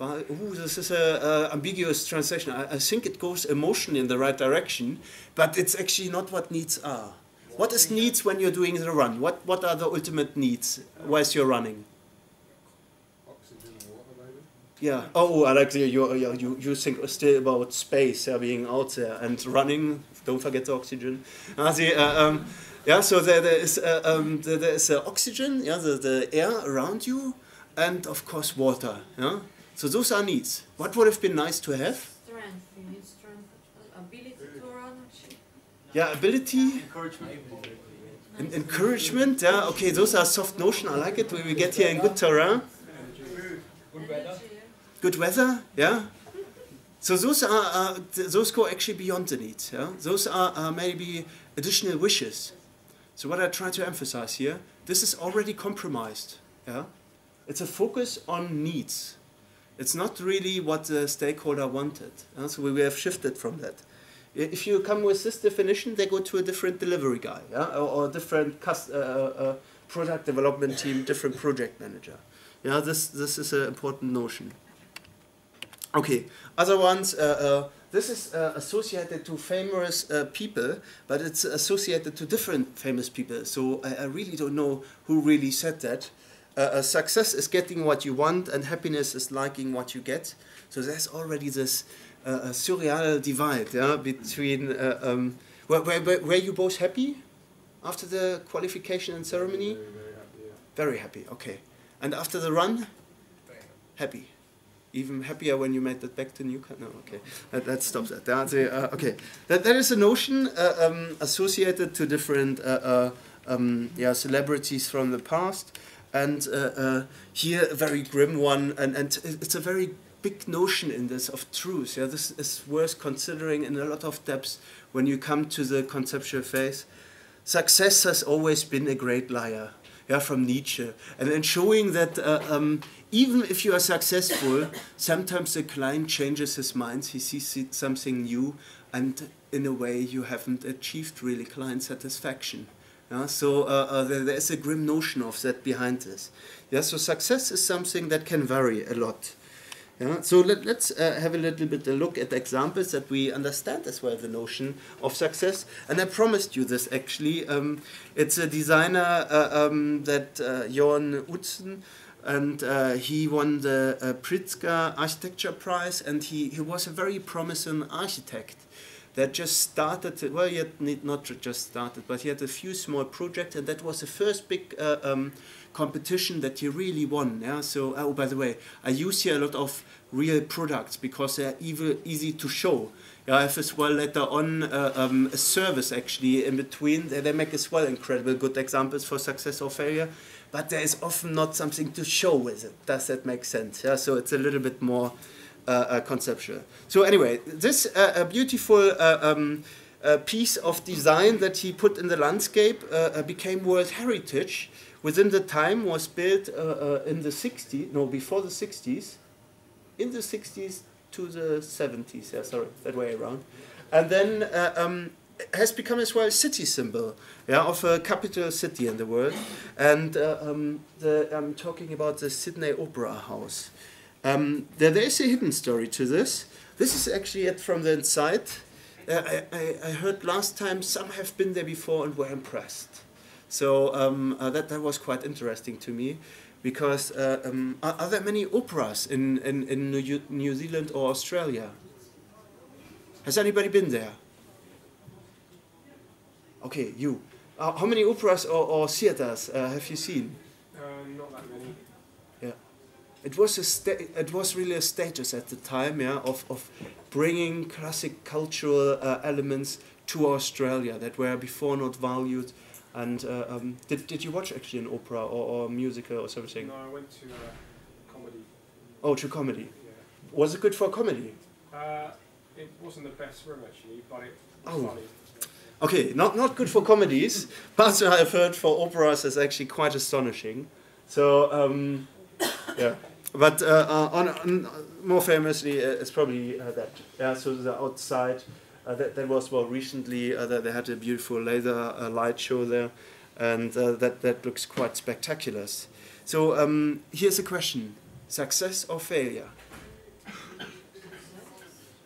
Ooh, this is a, ambiguous translation. I, I think it goes emotionally in the right direction, but it's actually not what needs are. What is needs when you're doing the run? What, what are the ultimate needs whilst you're running? Oxygen and water, maybe. Yeah. Oh, I like the, you, you, you, think still about space, being out there and running. Don't forget the oxygen. Uh, the, uh, um, yeah, so there, there is uh, um, there, there is uh, oxygen, yeah, the, the air around you, and of course water. Yeah. So those are needs. What would have been nice to have? Strength, you need strength, ability to run. Yeah, ability. Encouragement. No, encouragement, yeah. Okay, those are soft notion. I like it. We we get here in good terrain. Good weather. good weather, yeah. So those are uh, th- those go actually beyond the needs. Yeah, those are uh, maybe additional wishes. So what I try to emphasize here, this is already compromised. Yeah, it's a focus on needs. It's not really what the stakeholder wanted. yeah? So we have shifted from that. If you come with this definition, they go to a different delivery guy, yeah, or, or a different cus- uh, uh, product development team, different project manager. Yeah, this this is an important notion. Okay, other ones. Uh, uh, this is uh, associated to famous uh, people, but it's associated to different famous people. So I, I really don't know who really said that. Uh, uh, success is getting what you want, and happiness is liking what you get. So there's already this uh, uh, surreal divide, yeah, between. Uh, um, were, were, were you both happy after the qualification and ceremony? Very, very happy, yeah. Very happy. Okay, and after the run, happy. Even happier when you made that back to Newcastle. No, okay, that, that stops that. That's a, uh, okay, that, that is a notion uh, um, associated to different uh, uh, um, yeah celebrities from the past, and uh, uh, here a very grim one, and and it's a very big notion in this of truth. Yeah, this is worth considering in a lot of depths when you come to the conceptual phase. Success has always been a great liar yeah, from Nietzsche, and then showing that uh, um, even if you are successful, sometimes the client changes his mind. He sees something new, and in a way, you haven't achieved really client satisfaction. Yeah, so uh, uh, there, there is a grim notion of that behind this. Yeah, so success is something that can vary a lot. Yeah, so let, let's uh, have a little bit a look at examples that we understand as well the notion of success. And I promised you this actually. Um, it's a designer uh, um, that uh, Jorn Utzon, and uh, he won the Pritzker Architecture Prize, and he, he was a very promising architect that just started. Well, he had not just started, but he had a few small projects, and that was the first big uh, um, competition that he really won. Yeah. So, oh, by the way, I use here a lot of real products because they're even easy to show. Yeah, I have as well later on uh, um, a service actually in between. They, they make as well incredible good examples for success or failure, but there is often not something to show with it. Does that make sense? Yeah. So it's a little bit more uh, uh, conceptual. So anyway, this uh, a beautiful uh, um, uh, piece of design that he put in the landscape uh, uh, became World Heritage. Within the time was built uh, uh, in the 60s, no, before the 60s, in the 60s to the 70s. Yeah, sorry, that way around. And then uh, um, has become as well a city symbol, yeah, of a capital city in the world. And uh, um, the, I'm talking about the Sydney Opera House. Um, there, there is a hidden story to this. This is actually it from the inside. Uh, I, I, I heard last time some have been there before and were impressed. So um, uh, that, that was quite interesting to me because uh, um, are, are there many operas in, in, in New, New Zealand or Australia? Has anybody been there? Okay, you. Uh, how many operas or, or theaters uh, have you seen? Uh, not that many. It was a sta- it was really a status at the time yeah of, of bringing classic cultural uh, elements to Australia that were before not valued and uh, um, did, did you watch actually an opera or, or musical or something No, I went to uh, comedy. oh to comedy Yeah. was it good for comedy Uh, it wasn't the best room actually, but it was Oh. funny. okay not not good for comedies but I've heard for operas is actually quite astonishing so um, yeah. But uh, uh, on, on more famously uh, it's probably that yeah so the outside that, that was well recently that they had a beautiful laser light show there and that that looks quite spectacular. So um, here's a question. Success or failure?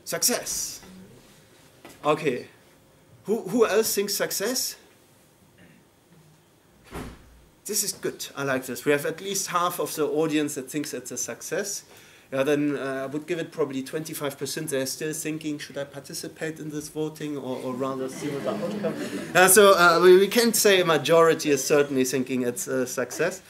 Success. Okay. Who, who else thinks success this is good. I like this. We have at least half of the audience that thinks it's a success. Yeah, then uh, I would give it probably 25%. They're still thinking, should I participate in this voting or, or rather see what the outcome? Uh, so uh, we, we can't say a majority is certainly thinking it's a success.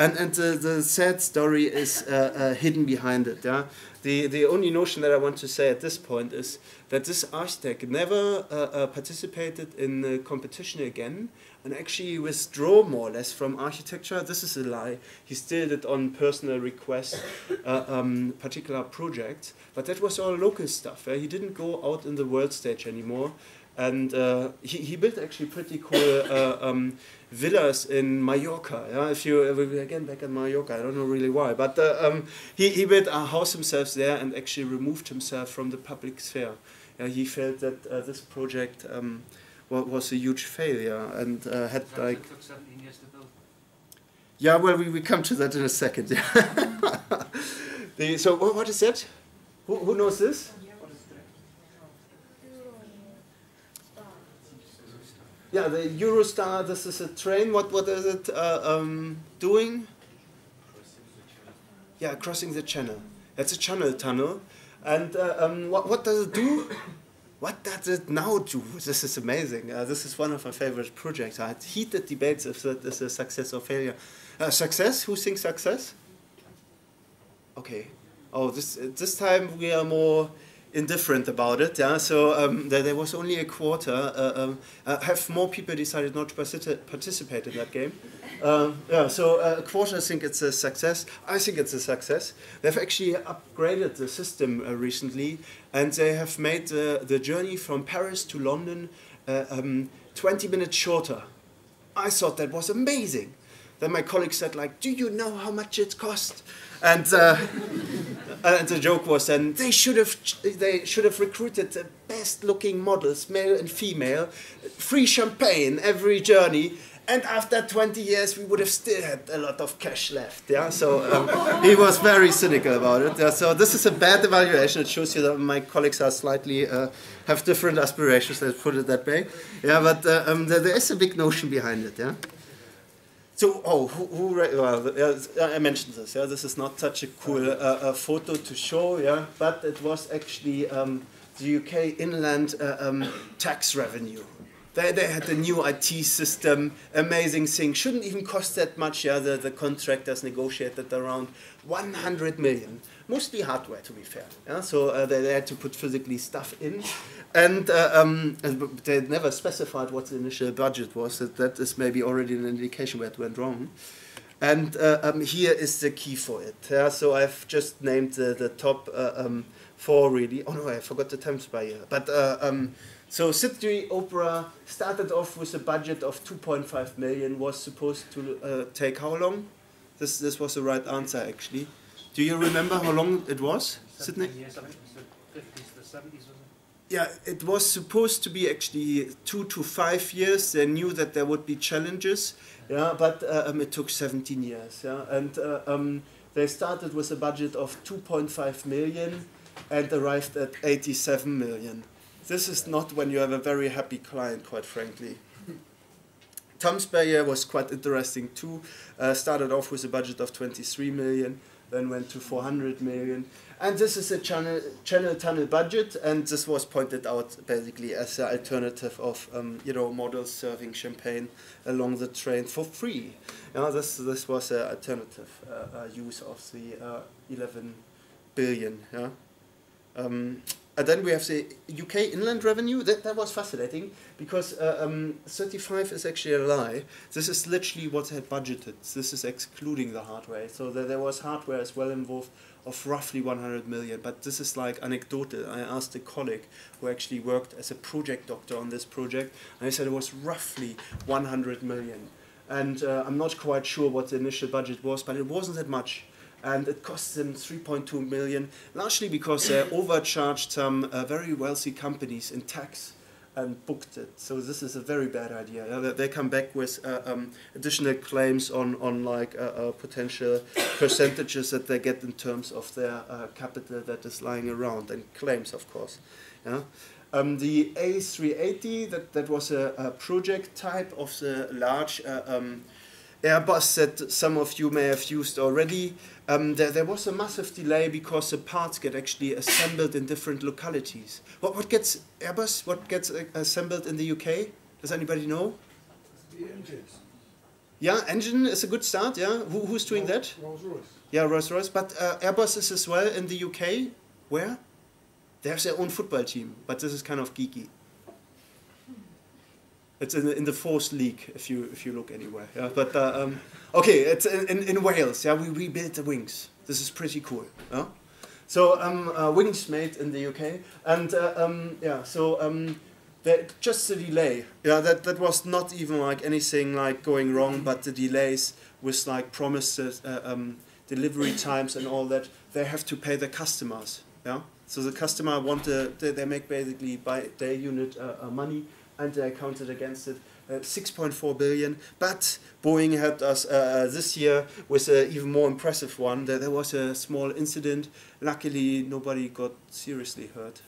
and and the, the sad story is uh, uh, hidden behind it. Yeah, the the only notion that I want to say at this point is that this architect never uh, uh, participated in the competition again and actually withdraw more or less from architecture. This is a lie. He still did on personal request uh, um, particular projects, but that was all local stuff. Uh, he didn't go out in the world stage anymore. And uh, he, he built actually pretty cool uh, um, villas in Mallorca. Yeah? If you again back in Mallorca, I don't know really why, but uh, um, he, he built a house himself there and actually removed himself from the public sphere. Yeah, he felt that uh, this project um, wa- was a huge failure and uh, had That like took 17 years to build. yeah, well, we, we come to that in a second. the, so, wha- what is that? Who, who knows this? Yeah, the Eurostar. This is a train. What what is it uh, um, doing? Yeah, crossing the channel. It's a channel tunnel, and uh, um, what what does it do? What does it now do? This is amazing. Uh, this is one of my favorite projects. I had heated debates if that is a success or failure. Uh, success? Who thinks success? Okay. Oh, this this time we are more indifferent about it. Yeah. So um, there, there was only a quarter. Uh, um, uh, have more people decided not to partici- participate in that game? Uh, yeah. So uh, a quarter I think it's a success. I think it's a success. They've actually upgraded the system uh, recently, and they have made the the journey from Paris to London uh, um, 20 minutes shorter. I thought that was amazing. Then my colleague said, like, do you know how much it cost? And, uh, and the joke was then they should have they should have recruited the best looking models, male and female, free champagne every journey. And after 20 years, we would have still had a lot of cash left. Yeah, so um, he was very cynical about it. Yeah, so this is a bad evaluation. It shows you that my colleagues are slightly uh, have different aspirations. Let's put it that way. Yeah, but uh, um, there, there is a big notion behind it. Yeah. So, oh, who, who well, I mentioned this. Yeah, this is not such a cool uh, uh, photo to show. Yeah, but it was actually um, the UK inland uh, um, tax revenue. They, they had the new IT system, amazing thing. Shouldn't even cost that much. Yeah, the, the contractors negotiated around 100 million, mostly hardware to be fair. Yeah, so uh, they, they had to put physically stuff in, and uh, um, they never specified what the initial budget was. That, that is maybe already an indication where it went wrong. And uh, um, here is the key for it. Yeah, so I've just named the, the top uh, um, four really. Oh no, I forgot the Thames Barrier. But uh, um, so Sydney Opera started off with a budget of 2.5 million. Was supposed to uh, take how long? This this was the right answer actually. Do you remember how long it was, Sydney? 17 years, I think the 50s, the 70s, wasn't it? Yeah, it was supposed to be actually two to five years. They knew that there would be challenges, yeah, but uh, um, it took 17 years, yeah, and uh, um, they started with a budget of 2.5 million and arrived at 87 million. This is not when you have a very happy client, quite frankly. Thames Barrier was quite interesting too. Uh, started off with a budget of 23 million, then went to 400 million. And this is a channel, channel tunnel budget, and this was pointed out basically as an alternative of um, you know models serving champagne along the train for free. You know, this this was an alternative uh, uh, use of the uh, 11 billion. Yeah. Um, and then we have the UK inland revenue. That, that was fascinating because uh, um, 35 is actually a lie. This is literally what they had budgeted. This is excluding the hardware. So there, there was hardware as well involved of roughly 100 million. But this is like anecdotal. I asked a colleague who actually worked as a project doctor on this project, and he said it was roughly 100 million. And uh, I'm not quite sure what the initial budget was, but it wasn't that much and it cost them 3.2 million, largely because they overcharged some uh, very wealthy companies in tax and booked it. So this is a very bad idea. They come back with uh, um, additional claims on on like uh, uh, potential percentages that they get in terms of their uh, capital that is lying around and claims, of course. Yeah. Um, the A380 that that was a, a project type of the large. Uh, um, Airbus that some of you may have used already. Um, there, there was a massive delay because the parts get actually assembled in different localities. What, what gets Airbus? What gets uh, assembled in the UK? Does anybody know? The engines. Yeah, engine is a good start. Yeah, Who, who's doing that? Rolls Royce. Yeah, Rolls Royce. But uh, Airbus is as well in the UK. Where? They have their own football team, but this is kind of geeky. It's in the, in the fourth league if you if you look anywhere. Yeah, but uh, um, okay, it's in, in, in Wales. Yeah, we rebuilt the wings. This is pretty cool. Yeah? So um, uh, wings made in the UK, and uh, um, yeah, so um, just the delay. Yeah, that that was not even like anything like going wrong, but the delays with like promises, uh, um, delivery times, and all that. They have to pay the customers. Yeah, so the customer want the they, they make basically by their unit uh, uh, money, and they counted against it. Uh, 6.4 billion, but Boeing helped us uh, this year with an even more impressive one. There, was a small incident. Luckily, nobody got seriously hurt.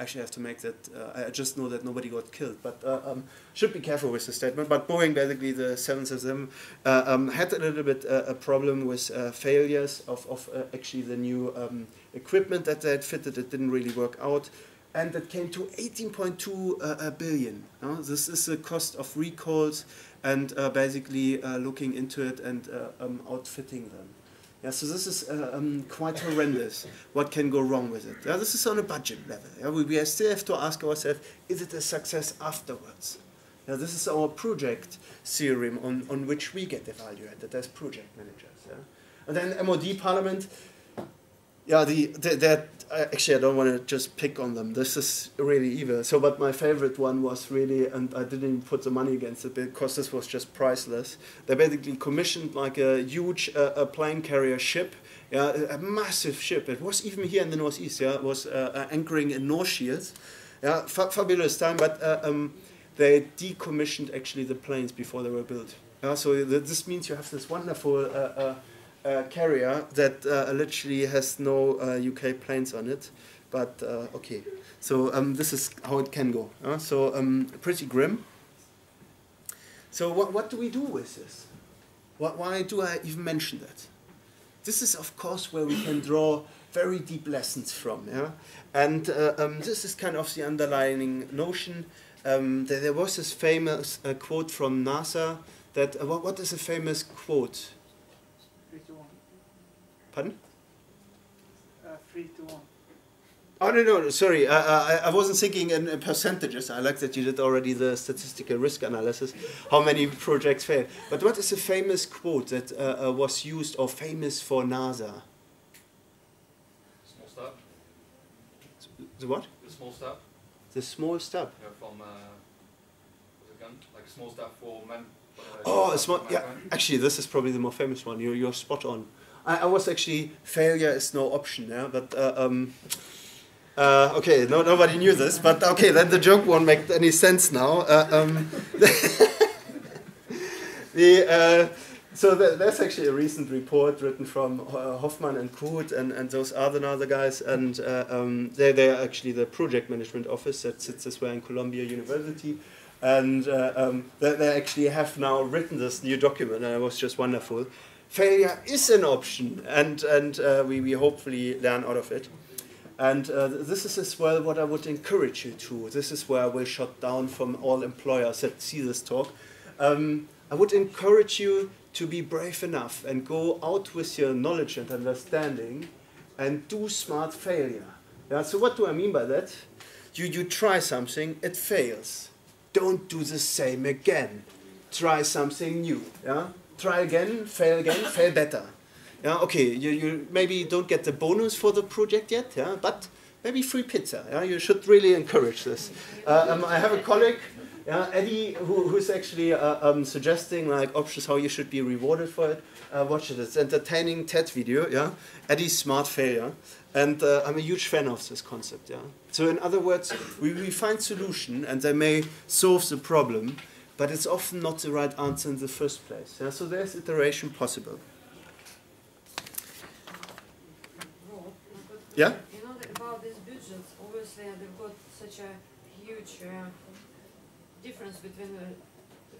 Actually, I have to make that. Uh, I just know that nobody got killed, but uh, um, should be careful with the statement. But Boeing, basically, the 777, uh, um, had a little bit uh, a problem with uh, failures of, of uh, actually the new um, equipment that they had fitted. It didn't really work out and that came to 18.2 uh, billion. Uh, this is the cost of recalls and uh, basically looking into it and um, outfitting them. Yeah, so this is uh, um, quite horrendous. What can go wrong with it? Yeah, this is on a budget level. Yeah, we, we still have to ask ourselves: Is it a success afterwards? Yeah, this is our project theorem on, on which we get evaluated as project managers. Yeah? And then MOD Parliament yeah, the, the that actually I don't want to just pick on them. This is really evil. So, but my favorite one was really, and I didn't even put the money against it because this was just priceless. They basically commissioned like a huge uh, a plane carrier ship. Yeah, a massive ship. It was even here in the northeast. Yeah, it was uh, uh, anchoring in North Shields. Yeah, fa fabulous time. But uh, um, they decommissioned actually the planes before they were built. Yeah, so th this means you have this wonderful uh, uh, uh, carrier that uh, literally has no uh, UK planes on it. But uh, okay, so um, this is how it can go. Uh, so um, pretty grim. So what, what do we do with this? What, why do I even mention that? This is of course where we can draw very deep lessons from. Yeah? And uh, um, this is kind of the underlying notion. Um, that there was this famous uh, quote from NASA that, uh, what, what is a famous quote? Three to one. Pardon? Uh, three to one. Oh no no sorry I, I, I wasn't thinking in, in percentages. I like that you did already the statistical risk analysis, how many projects fail. But what is a famous quote that uh, uh, was used or famous for NASA? Small step. The what? The small step. The small step. Yeah, from uh, what's it again? Like a small step for men. Uh, Oh, a small. Yeah, actually, this is probably the more famous one. You're you're spot on. I, I was actually failure is no option. Yeah, but. Uh, um, uh, okay, no, nobody knew this, but okay, then the joke won't make any sense now. Uh, um, the, uh, so th- there's actually a recent report written from uh, Hoffman and Kohut and, and those other guys, and uh, um, they they are actually the project management office that sits this way in Columbia University, and uh, um, they, they actually have now written this new document, and it was just wonderful. Failure is an option, and and uh, we we hopefully learn out of it. And uh, this is as well what I would encourage you to. This is where I will shut down from all employers that see this talk. Um, I would encourage you to be brave enough and go out with your knowledge and understanding and do smart failure. Yeah, so what do I mean by that? You, you try something, it fails. Don't do the same again. Try something new. Yeah? Try again, fail again, fail better. Yeah, okay, you, you maybe don't get the bonus for the project yet, yeah, but maybe free pizza. Yeah, you should really encourage this. Uh, um, I have a colleague, yeah, Eddie, who, who's actually uh, um, suggesting like options how you should be rewarded for it. Uh, watch it; it's entertaining TED video. Yeah, Eddie's smart failure, and uh, I'm a huge fan of this concept. Yeah. So in other words, we, we find solution, and they may solve the problem, but it's often not the right answer in the first place. Yeah. So there's iteration possible. Yeah? You know about these budgets, obviously they've got such a huge uh, difference between the,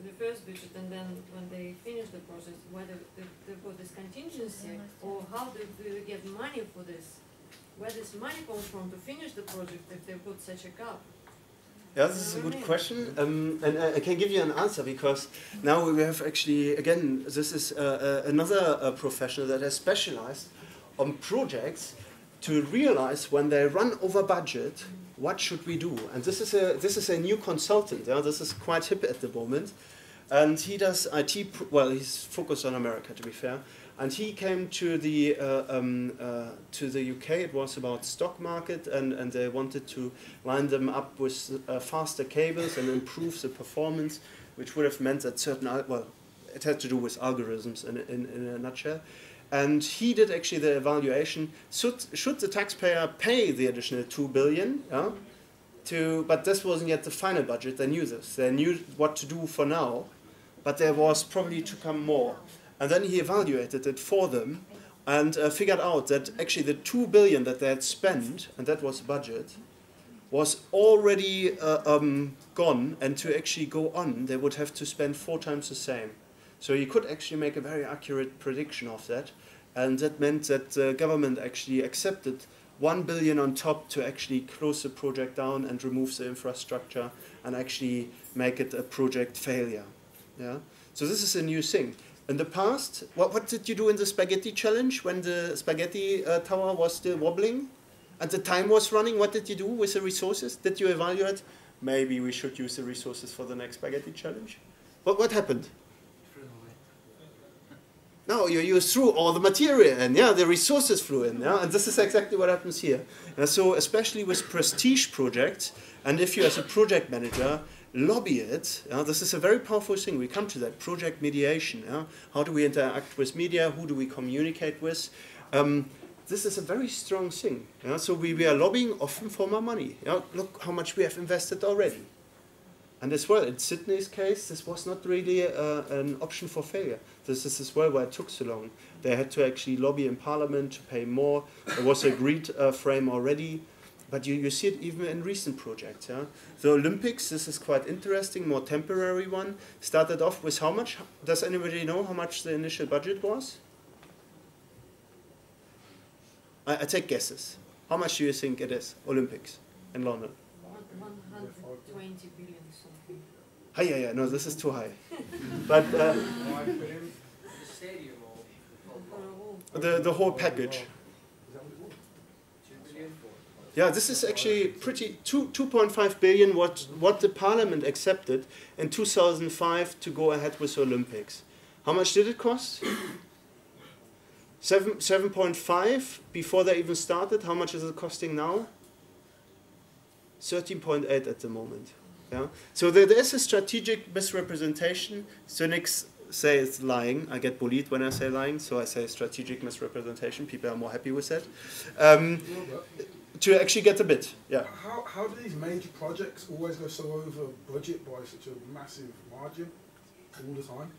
the first budget and then when they finish the project, whether they- they've got this contingency or how do they get money for this? Where this money comes from to finish the project if they've got such a gap? Yeah, this is a good question, um, and I, I can give you an answer because now we have actually again this is uh, uh, another uh, professional that has specialized on projects to realize when they run over budget, what should we do? And this is a this is a new consultant. Yeah, this is quite hip at the moment, and he does IT. Well, he's focused on America to be fair, and he came to the uh, um, uh, to the UK. It was about stock market, and, and they wanted to line them up with uh, faster cables and improve the performance, which would have meant that certain well, it had to do with algorithms in, in, in a nutshell. And he did actually the evaluation. Should, should the taxpayer pay the additional two billion? Yeah, to but this wasn't yet the final budget. They knew this. They knew what to do for now, but there was probably to come more. And then he evaluated it for them and uh, figured out that actually the two billion that they had spent, and that was budget, was already uh, um, gone. And to actually go on, they would have to spend four times the same. So you could actually make a very accurate prediction of that, and that meant that the government actually accepted one billion on top to actually close the project down and remove the infrastructure and actually make it a project failure. Yeah. So this is a new thing. In the past, what, what did you do in the spaghetti challenge when the spaghetti uh, tower was still wobbling and the time was running? What did you do with the resources? Did you evaluate? Maybe we should use the resources for the next spaghetti challenge. What, what happened? No, you, you threw all the material in, yeah, the resources flew in, yeah, and this is exactly what happens here. And so, especially with prestige projects, and if you as a project manager lobby it, yeah, this is a very powerful thing. We come to that project mediation. Yeah? How do we interact with media? Who do we communicate with? Um, this is a very strong thing. Yeah? So we, we are lobbying often for more money. Yeah? Look how much we have invested already. And as well, in Sydney's case, this was not really uh, an option for failure. This is as well why it took so long. They had to actually lobby in parliament to pay more. There was a agreed uh, frame already. But you, you see it even in recent projects. Yeah? The Olympics, this is quite interesting, more temporary one. Started off with how much? Does anybody know how much the initial budget was? I, I take guesses. How much do you think it is, Olympics in London? 120 billion something. Hi, yeah, yeah, no, this is too high. but uh, Five billion. The stadium or the, the whole package. Yeah, this is actually pretty two two point five billion what what the parliament accepted in two thousand five to go ahead with the Olympics. How much did it cost? Seven seven point five before they even started. How much is it costing now? Thirteen point eight at the moment. Yeah. So there, there is a strategic misrepresentation. Cynics say it's lying. I get bullied when I say lying, so I say strategic misrepresentation. People are more happy with that. Um, to actually get a bit. Yeah. How, how do these major projects always go so over budget by such a massive margin all the time?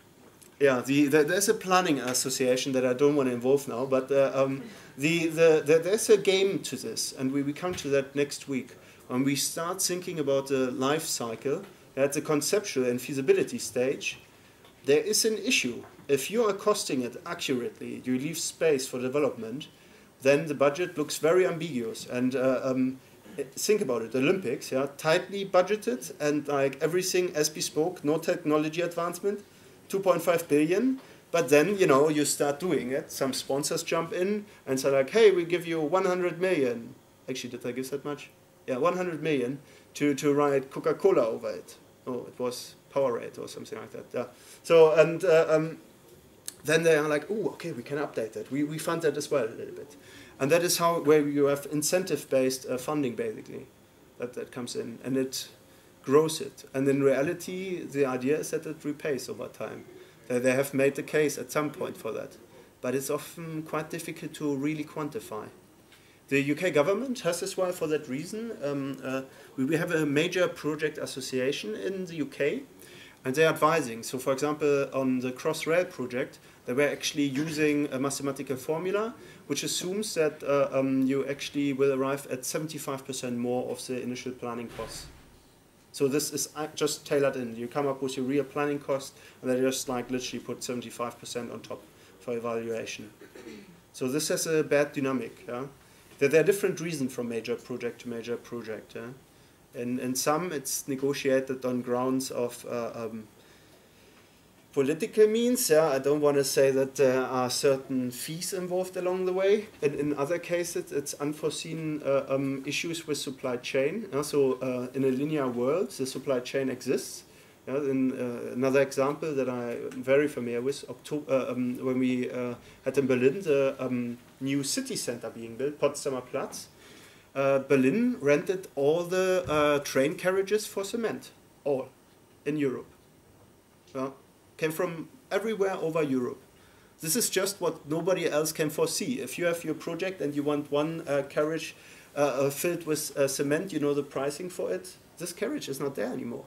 Yeah, the, the, there's a planning association that I don't want to involve now, but uh, um, the, the, the, there's a game to this, and we, we come to that next week. When we start thinking about the life cycle at the conceptual and feasibility stage, there is an issue. If you are costing it accurately, you leave space for development, then the budget looks very ambiguous. And uh, um, think about it: Olympics, yeah, tightly budgeted and like everything as bespoke, no technology advancement, 2.5 billion. But then you know you start doing it. Some sponsors jump in and say like, "Hey, we give you 100 million." Actually, did I give that much? Yeah, 100 million to to write Coca-Cola over it. Oh, it was Powerade or something like that. Yeah. So and uh, um, then they are like, oh, okay, we can update that. We, we fund that as well a little bit. And that is how where you have incentive-based uh, funding basically that, that comes in and it grows it. And in reality, the idea is that it repays over time. They, they have made the case at some point for that. But it's often quite difficult to really quantify. The UK government has as well for that reason. Um, uh, we, we have a major project association in the UK and they're advising. So, for example, on the Crossrail project, they were actually using a mathematical formula which assumes that uh, um, you actually will arrive at 75% more of the initial planning costs. So this is uh, just tailored in. You come up with your real planning cost, and they just like literally put 75% on top for evaluation. So this has a bad dynamic. Yeah? There, there are different reasons from major project to major project. Yeah? In, in some, it's negotiated on grounds of uh, um, political means. Yeah, I don't want to say that there are certain fees involved along the way. And in other cases, it's unforeseen uh, um, issues with supply chain. Yeah, so uh, in a linear world, the supply chain exists. Yeah, in, uh, another example that I'm very familiar with, October, uh, um, when we uh, had in Berlin the um, new city center being built, Potsdamer Platz. Uh, Berlin rented all the train carriages for cement, all in Europe. Yeah came from everywhere over Europe. This is just what nobody else can foresee. If you have your project and you want one uh, carriage uh, uh filled with uh, cement, you know the pricing for it. This carriage is not there anymore.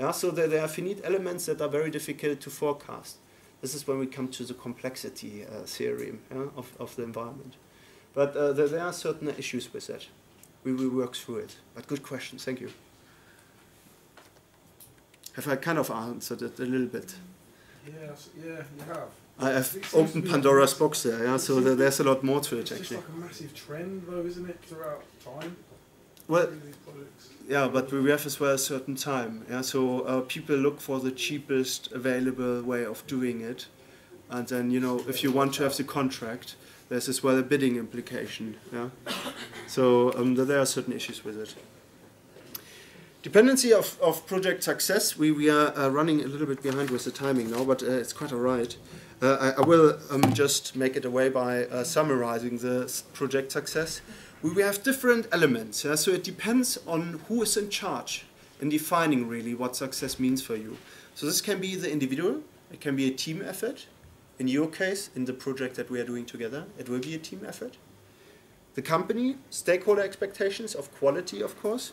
Yeah, so there, there are finite elements that are very difficult to forecast. This is when we come to the complexity uh, theorem yeah, of, of the environment. But uh, there, there are certain issues with that. We will work through it. But good question, thank you. Have I kind of answered it a little bit? Yes, yeah, you have. I have It opened Pandora's box there, yeah. So seems there's a lot more to it It's actually. like a massive trend, though, isn't it, throughout time? Well, Through these projects. yeah, but we have as well a certain time, yeah. So uh, people look for the cheapest available way of doing it, and then you know if you want to have the contract, there's as well a bidding implication, yeah. So um, there are certain issues with it. Dependency of, of project success, we, we are uh, running a little bit behind with the timing now, but uh, it's quite all right. Uh, I, I will um, just make it away by uh, summarizing the project success. We, we have different elements, yeah? so it depends on who is in charge in defining really what success means for you. So this can be the individual, it can be a team effort. In your case, in the project that we are doing together, it will be a team effort. The company, stakeholder expectations of quality, of course.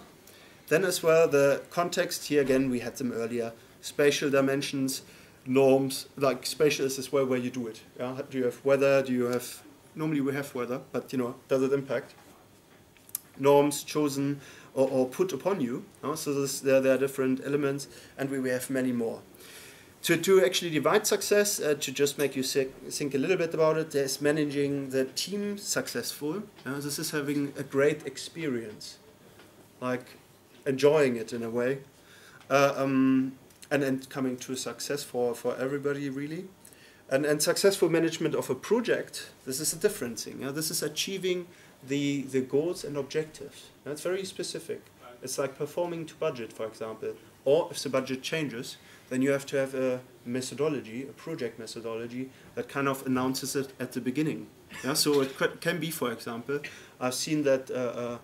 Then as well the context here again we had them earlier. Spatial dimensions, norms, like spatial is as well where you do it. Yeah? Do you have weather? Do you have normally we have weather, but you know, does it impact? Norms chosen or, or put upon you. yeah? So this, there, there are different elements and we, we have many more. To, to actually divide success, uh, to just make you think, think a little bit about it, there's managing the team successful. This is having a great experience. Like enjoying it in a way, uh, um, and and coming to success for for everybody really, and and successful management of a project. This is a different thing. This is achieving the the goals and objectives. That's very specific. It's like performing to budget, for example, or if the budget changes, then you have to have a methodology, a project methodology that kind of announces it at the beginning. Yeah, so it can be, for example, I've seen that. Uh, uh,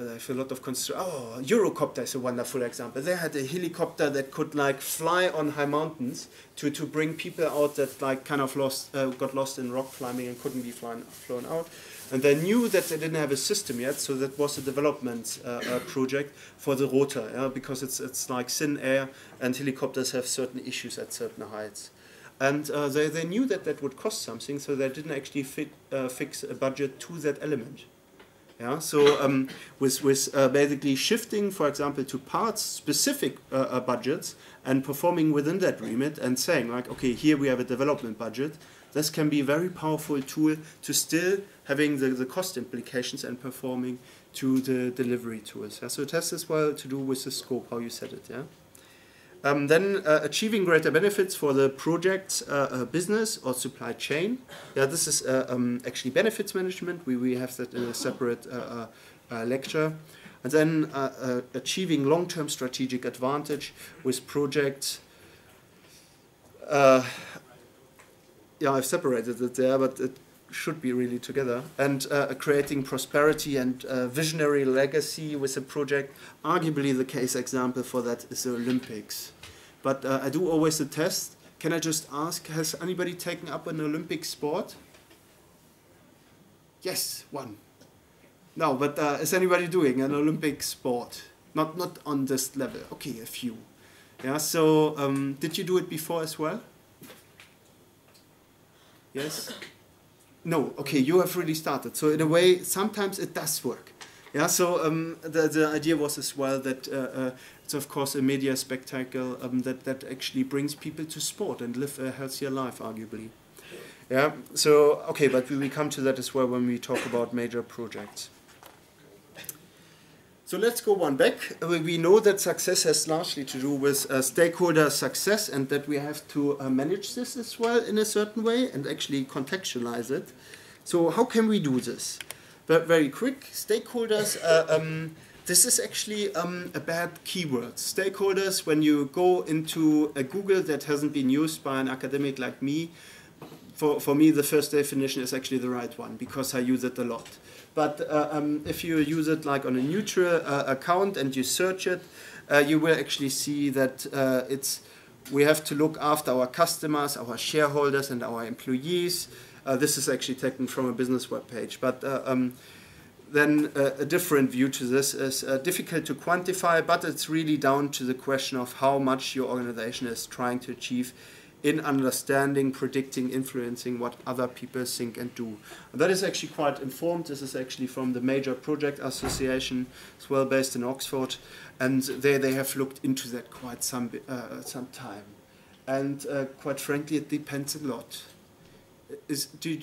I have a lot of constru- oh Eurocopter is a wonderful example. They had a helicopter that could like fly on high mountains to, to bring people out that like kind of lost uh, got lost in rock climbing and couldn't be flying, flown out. And they knew that they didn't have a system yet, so that was a development uh, uh, project for the rotor, yeah, because it's it's like thin air and helicopters have certain issues at certain heights. And uh, they, they knew that that would cost something, so they didn't actually fit, uh, fix a budget to that element. Yeah, so um, with, with uh, basically shifting, for example, to parts specific uh, uh, budgets and performing within that remit and saying, like, okay, here we have a development budget, this can be a very powerful tool to still having the, the cost implications and performing to the delivery tools. Yeah? So it has as well to do with the scope, how you set it. Yeah. Um, then uh, achieving greater benefits for the project's uh, uh, business or supply chain. Yeah, this is uh, um, actually benefits management. We, we have that in a separate uh, uh, lecture. And then achieving long-term strategic advantage with projects. Yeah, I've separated it there, but it should be really together. And creating prosperity and visionary legacy with a project. Arguably, the case example for that is the Olympics. But uh, I do always the test. Can I just ask, has anybody taken up an Olympic sport? Yes, one. No, but uh, is anybody doing an Olympic sport? Not not on this level. Okay, a few. Yeah. So, um, did you do it before as well? Yes. No. Okay, you have really started. So in a way, sometimes it does work. Yeah. So um, the the idea was as well that. Uh, uh, it's of course a media spectacle um, that, that actually brings people to sport and live a healthier life, arguably. Yeah, so, okay, but we will come to that as well when we talk about major projects. So let's go one back. Uh, We know that success has largely to do with uh, stakeholder success and that we have to uh, manage this as well in a certain way and actually contextualize it. So how can we do this? But very quick, stakeholders, uh, um, this is actually um, a bad keyword. Stakeholders, when you go into a Google that hasn't been used by an academic like me, for, for me the first definition is actually the right one because I use it a lot. But uh, um, if you use it like on a neutral uh, account and you search it, uh, you will actually see that uh, it's we have to look after our customers, our shareholders, and our employees. Uh, this is actually taken from a business web page, but. Uh, um, then uh, a different view to this is difficult to quantify, but it's really down to the question of how much your organization is trying to achieve in understanding, predicting, influencing what other people think and do. And that is actually quite informed. This is actually from the Major Project Association, as well based in Oxford, and they, they have looked into that quite some, uh, some time. And uh, quite frankly, it depends a lot. Is, do,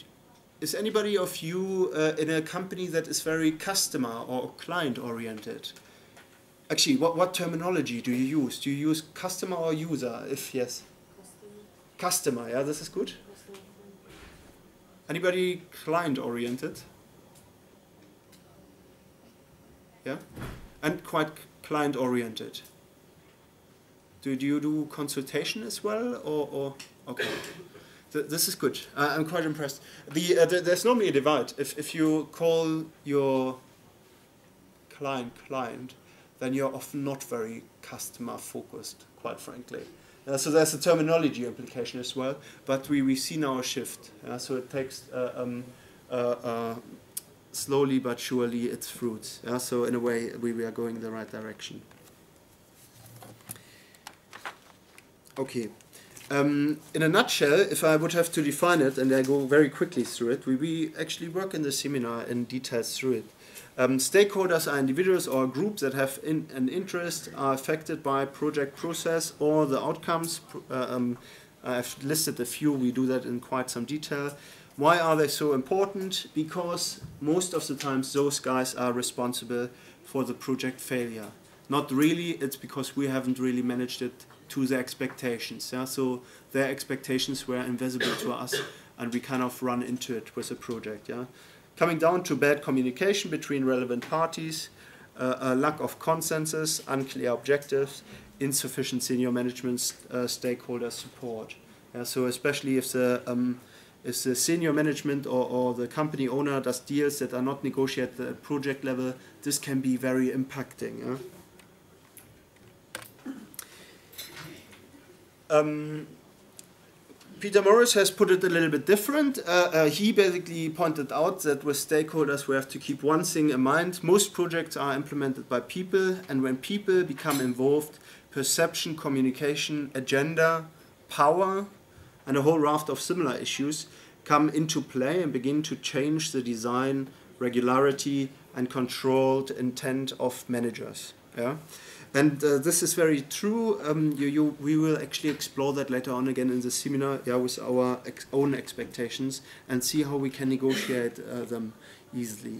is anybody of you uh, in a company that is very customer or client oriented? Actually, what, what terminology do you use? Do you use customer or user? If yes, customer. Yeah, this is good. Anybody client oriented? Yeah, and quite client oriented. Do you do consultation as well, or, or okay? Th- this is good. I'm quite impressed. The, uh, th- there's normally a divide. If, if you call your client client, then you're often not very customer focused, quite frankly. Uh, so there's a terminology implication as well, but we, we see now a shift. Uh, so it takes uh, um, uh, slowly but surely its fruits. So in a way, we, we are going in the right direction. Okay. Um, in a nutshell, if I would have to define it, and I go very quickly through it, we, we actually work in the seminar in details through it. Um, stakeholders are individuals or groups that have in, an interest, are affected by project process or the outcomes. Uh, um, I've listed a few, we do that in quite some detail. Why are they so important? Because most of the times those guys are responsible for the project failure. Not really, it's because we haven't really managed it to their expectations. Yeah? So their expectations were invisible to us, and we kind of run into it with a project. Yeah? Coming down to bad communication between relevant parties, uh, a lack of consensus, unclear objectives, insufficient senior management uh, stakeholder support. Yeah? So especially if the um, if the senior management or, or the company owner does deals that are not negotiated at project level, this can be very impacting. Yeah? Um, Peter Morris has put it a little bit different. Uh, uh, he basically pointed out that with stakeholders, we have to keep one thing in mind. Most projects are implemented by people, and when people become involved, perception, communication, agenda, power, and a whole raft of similar issues come into play and begin to change the design, regularity, and controlled intent of managers. Yeah? And uh, this is very true. Um, you, you, we will actually explore that later on again in the seminar yeah, with our ex own expectations and see how we can negotiate uh, them easily.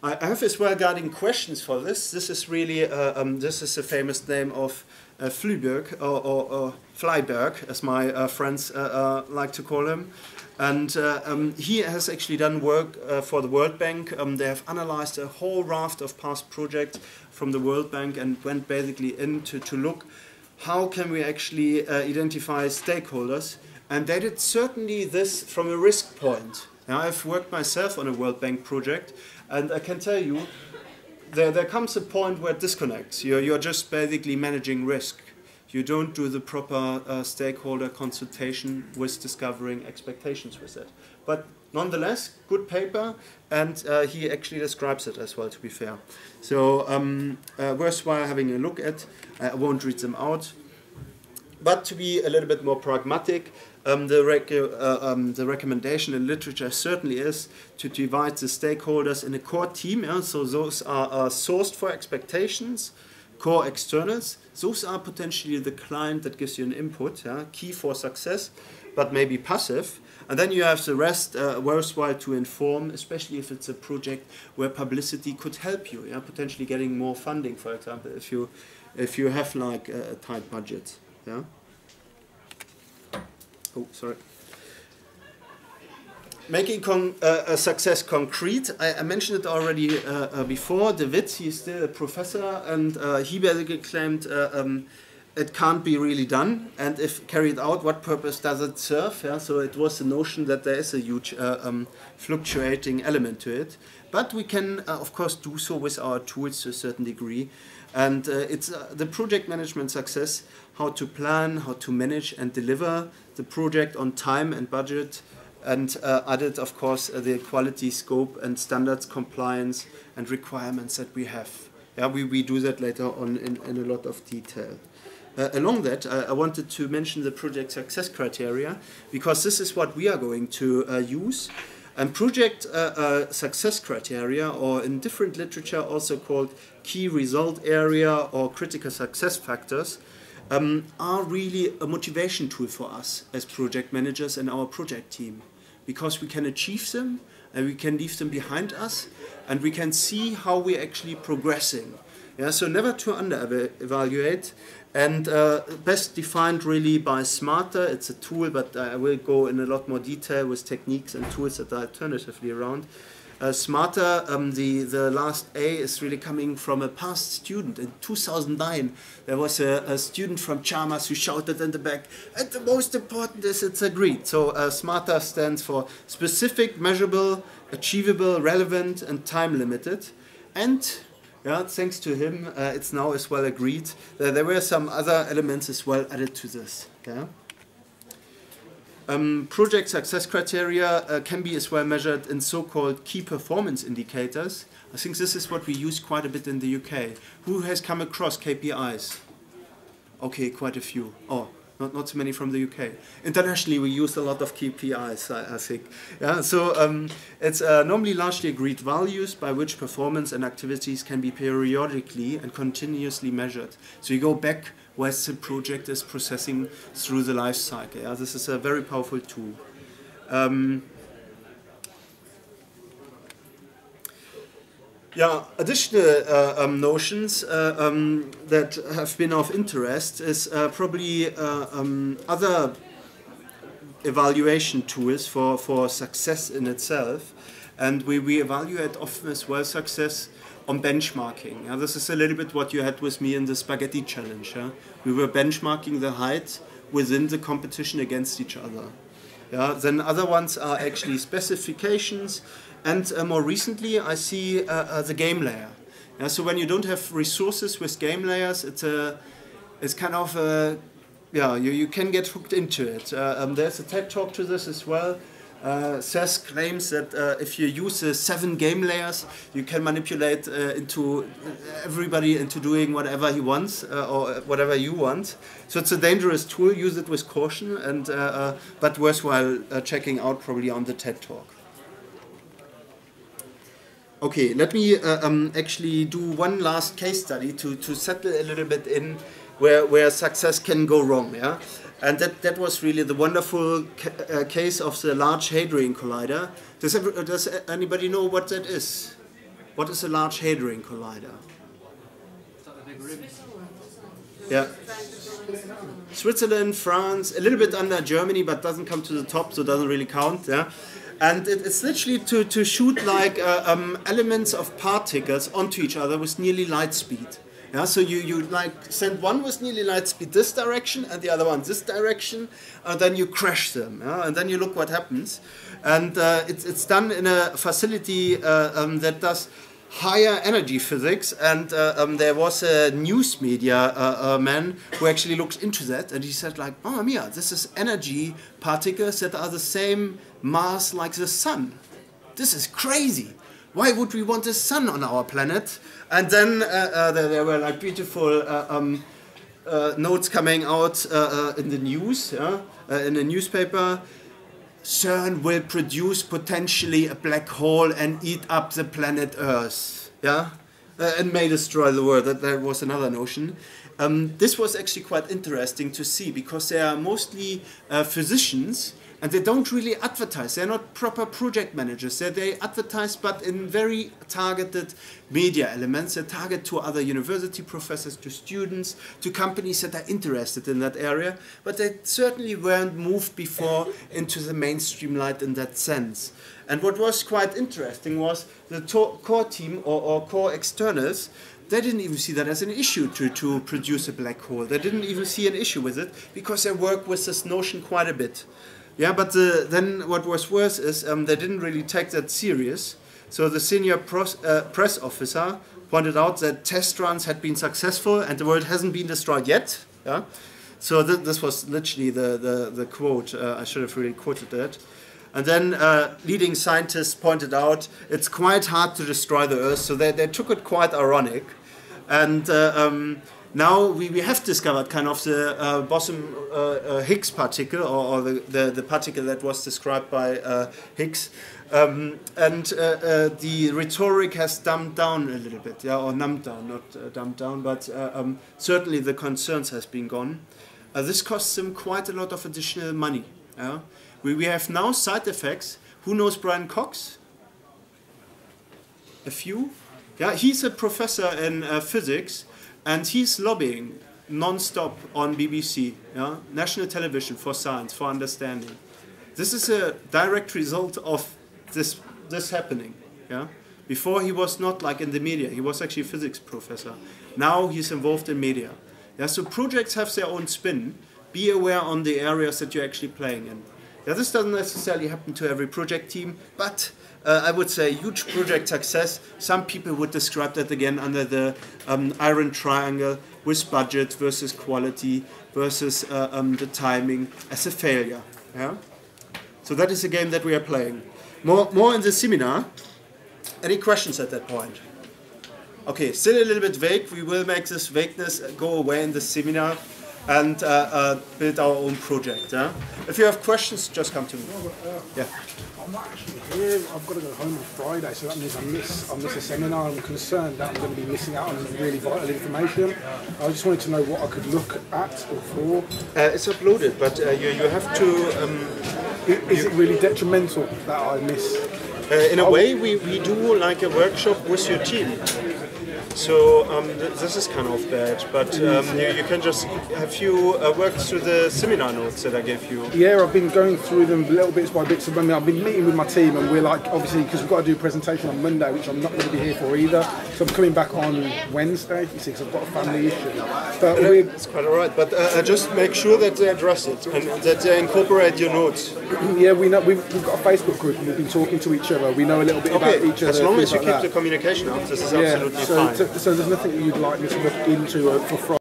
I have as well guarding questions for this. This is really uh, um, this is a famous name of uh, Flyvbjerg or, or, or Flyberg, as my uh, friends uh, uh, like to call him. And uh, um, he has actually done work uh, for the World Bank. Um, they have analyzed a whole raft of past projects from the World Bank and went basically in to, to look how can we actually uh, identify stakeholders. And they did certainly this from a risk point. Now, I've worked myself on a World Bank project, and I can tell you, there, there comes a point where it disconnects. You're, you're just basically managing risk you don't do the proper uh, stakeholder consultation with discovering expectations with it. But nonetheless, good paper, and uh, he actually describes it as well, to be fair. So, um, uh, worthwhile having a look at. I won't read them out. But to be a little bit more pragmatic, um, the, rec uh, um, the recommendation in literature certainly is to divide the stakeholders in a core team. Yeah? So, those are, are sourced for expectations core externals. Those are potentially the client that gives you an input, yeah, key for success, but maybe passive. And then you have the rest uh, worthwhile to inform, especially if it's a project where publicity could help you, yeah, potentially getting more funding, for example, if you if you have like a, a tight budget, yeah. Oh, sorry. Making uh, a success concrete. I, I mentioned it already uh, uh, before. De Wit, he's still a professor, and uh, he basically claimed uh, um, it can't be really done. And if carried out, what purpose does it serve? Yeah, so it was the notion that there is a huge uh, um, fluctuating element to it. But we can, of course, do so with our tools to a certain degree. And it's the project management success how to plan, how to manage and deliver the project on time and budget and uh, added, of course, uh, the quality scope and standards compliance and requirements that we have. Yeah, we, we do that later on in, in a lot of detail. Uh, along that, I wanted to mention the project success criteria because this is what we are going to uh, use. And project uh, uh, success criteria, or in different literature also called key result area or critical success factors, um, are really a motivation tool for us as project managers and our project team because we can achieve them and we can leave them behind us and we can see how we're actually progressing. Yeah, so never to under evaluate and uh, best defined really by Smarter. It's a tool, but I will go in a lot more detail with techniques and tools that are alternatively around. Uh, smarter, um, the, the last A is really coming from a past student. In 2009, there was a, a, student from Chalmers who shouted in the back, and the most important is it's agreed. So uh, SMARTER stands for specific, measurable, achievable, relevant, and time limited. And yeah, thanks to him, uh, it's now as well agreed. there were some other elements as well added to this. Yeah? Um, project success criteria uh, can be as well measured in so-called key performance indicators. I think this is what we use quite a bit in the UK. Who has come across KPIs? Okay, quite a few. Oh, not, not so many from the UK. Internationally, we use a lot of KPIs, I, I think. Yeah, so um, it's uh, normally largely agreed values by which performance and activities can be periodically and continuously measured. So you go back as the project is processing through the life cycle. Yeah, this is a very powerful tool. Um, yeah, additional uh, um, notions uh, um, that have been of interest is uh, probably uh, um, other evaluation tools for, for success in itself. And we, we evaluate often as well success on benchmarking. Yeah? This is a little bit what you had with me in the spaghetti challenge. Yeah? We were benchmarking the height within the competition against each other. Yeah? Then other ones are actually specifications, and uh, more recently I see uh, uh, the game layer. Yeah? So when you don't have resources with game layers, it's a it's kind of a yeah you, you can get hooked into it. Uh, um, there's a TED talk to this as well. Uh, claims that uh, if you use uh, seven game layers, you can manipulate uh, into uh, everybody into doing whatever he wants uh, or whatever you want. So it's a dangerous tool. Use it with caution, and but worthwhile checking out probably on the TED talk. Okay, let me um, actually do one last case study to, to settle a little bit in where, where success can go wrong. Yeah. And that, that was really the wonderful ca uh, case of the Large Hadron Collider. Does, ever, does anybody know what that is? What is a Large Hadron Collider? Yeah. Switzerland, France, a little bit under Germany, but doesn't come to the top, so doesn't really count. Yeah. And it, it's literally to, to shoot like uh, um, elements of particles onto each other with nearly light speed. Yeah, so you, you like send one with nearly light speed this direction and the other one this direction, and then you crash them. Yeah? And then you look what happens. And uh, it's, it's done in a facility uh, um, that does higher energy physics. And uh, um, there was a news media uh, uh, man who actually looked into that, and he said like, "Oh, Mia, this is energy particles that are the same mass like the sun. This is crazy." why would we want the sun on our planet? And then uh, uh, there, there, were like beautiful uh, um, uh, notes coming out uh, in the news, yeah? in the newspaper. CERN will produce potentially a black hole and eat up the planet Earth, yeah, and may destroy the world. That, that was another notion. Um, this was actually quite interesting to see because they are mostly physicians and they don't really advertise. They're not proper project managers. They, they advertise, but in very targeted media elements. They target to other university professors, to students, to companies that are interested in that area. But they certainly weren't moved before into the mainstream light in that sense. And what was quite interesting was the core team or, or core externals they didn't even see that as an issue to, to produce a black hole. They didn't even see an issue with it because they work with this notion quite a bit. Yeah, but the, then what was worse is um, they didn't really take that serious. So the senior pros, uh, press officer pointed out that test runs had been successful and the world hasn't been destroyed yet. Yeah, so th- this was literally the the, the quote. Uh, I should have really quoted that. And then uh, leading scientists pointed out it's quite hard to destroy the Earth, so they, they took it quite ironic. And uh, um, now we, we have discovered kind of the uh, boson uh, uh, Higgs particle, or, or the, the, the, particle that was described by uh, Higgs. Um, and uh, uh, the rhetoric has dumbed down a little bit, yeah, or numbed down, not dumbed down, but um, certainly the concerns has been gone. this costs them quite a lot of additional money. Yeah? We, we have now side effects. Who knows Brian Cox? A few? Yeah, he's a professor in physics, and he's lobbying non-stop on BBC, yeah, national television for science, for understanding. This is a direct result of this this happening. Yeah, before he was not like in the media; he was actually a physics professor. Now he's involved in media. Yeah, so projects have their own spin. Be aware on the areas that you're actually playing in. Yeah, this doesn't necessarily happen to every project team, but uh, I would say huge project success. Some people would describe that again under the um, iron triangle with budget versus quality versus uh, um, the timing as a failure. Yeah. So that is a game that we are playing. More, more in the seminar. Any questions at that point? Okay, still a little bit vague. We will make this vagueness go away in the seminar and uh, uh, build our own project. Yeah? If you have questions, just come to me. Yeah. I'm not actually here. I've got to go home on Friday, so that means I miss I miss a seminar. I'm concerned that I'm going to be missing out on really vital information. I just wanted to know what I could look at or for. Uh, it's uploaded, but uh, you, you have to. Um, is, it really detrimental that I miss? Uh, in a way, we, we do like a workshop with your team. So um, th this is kind of bad, but um, you, you, can just have you uh, worked through the seminar notes that I gave you. Yeah, I've been going through them little bits by bits. I mean, I've been meeting with my team, and we're like, obviously, because we've got to do a presentation on Monday, which I'm not going to be here for either. So I'm coming back on Wednesday, you see, because I've got a family issue. But uh, it's quite alright. But uh, just make sure that they address it and that they incorporate your notes. yeah, we know we've, we've, got a Facebook group, and we've been talking to each other. We know a little bit okay. about each other. As long as you like keep that. the communication up, this is yeah, absolutely so fine so there's nothing you'd like me to look into uh, for Friday?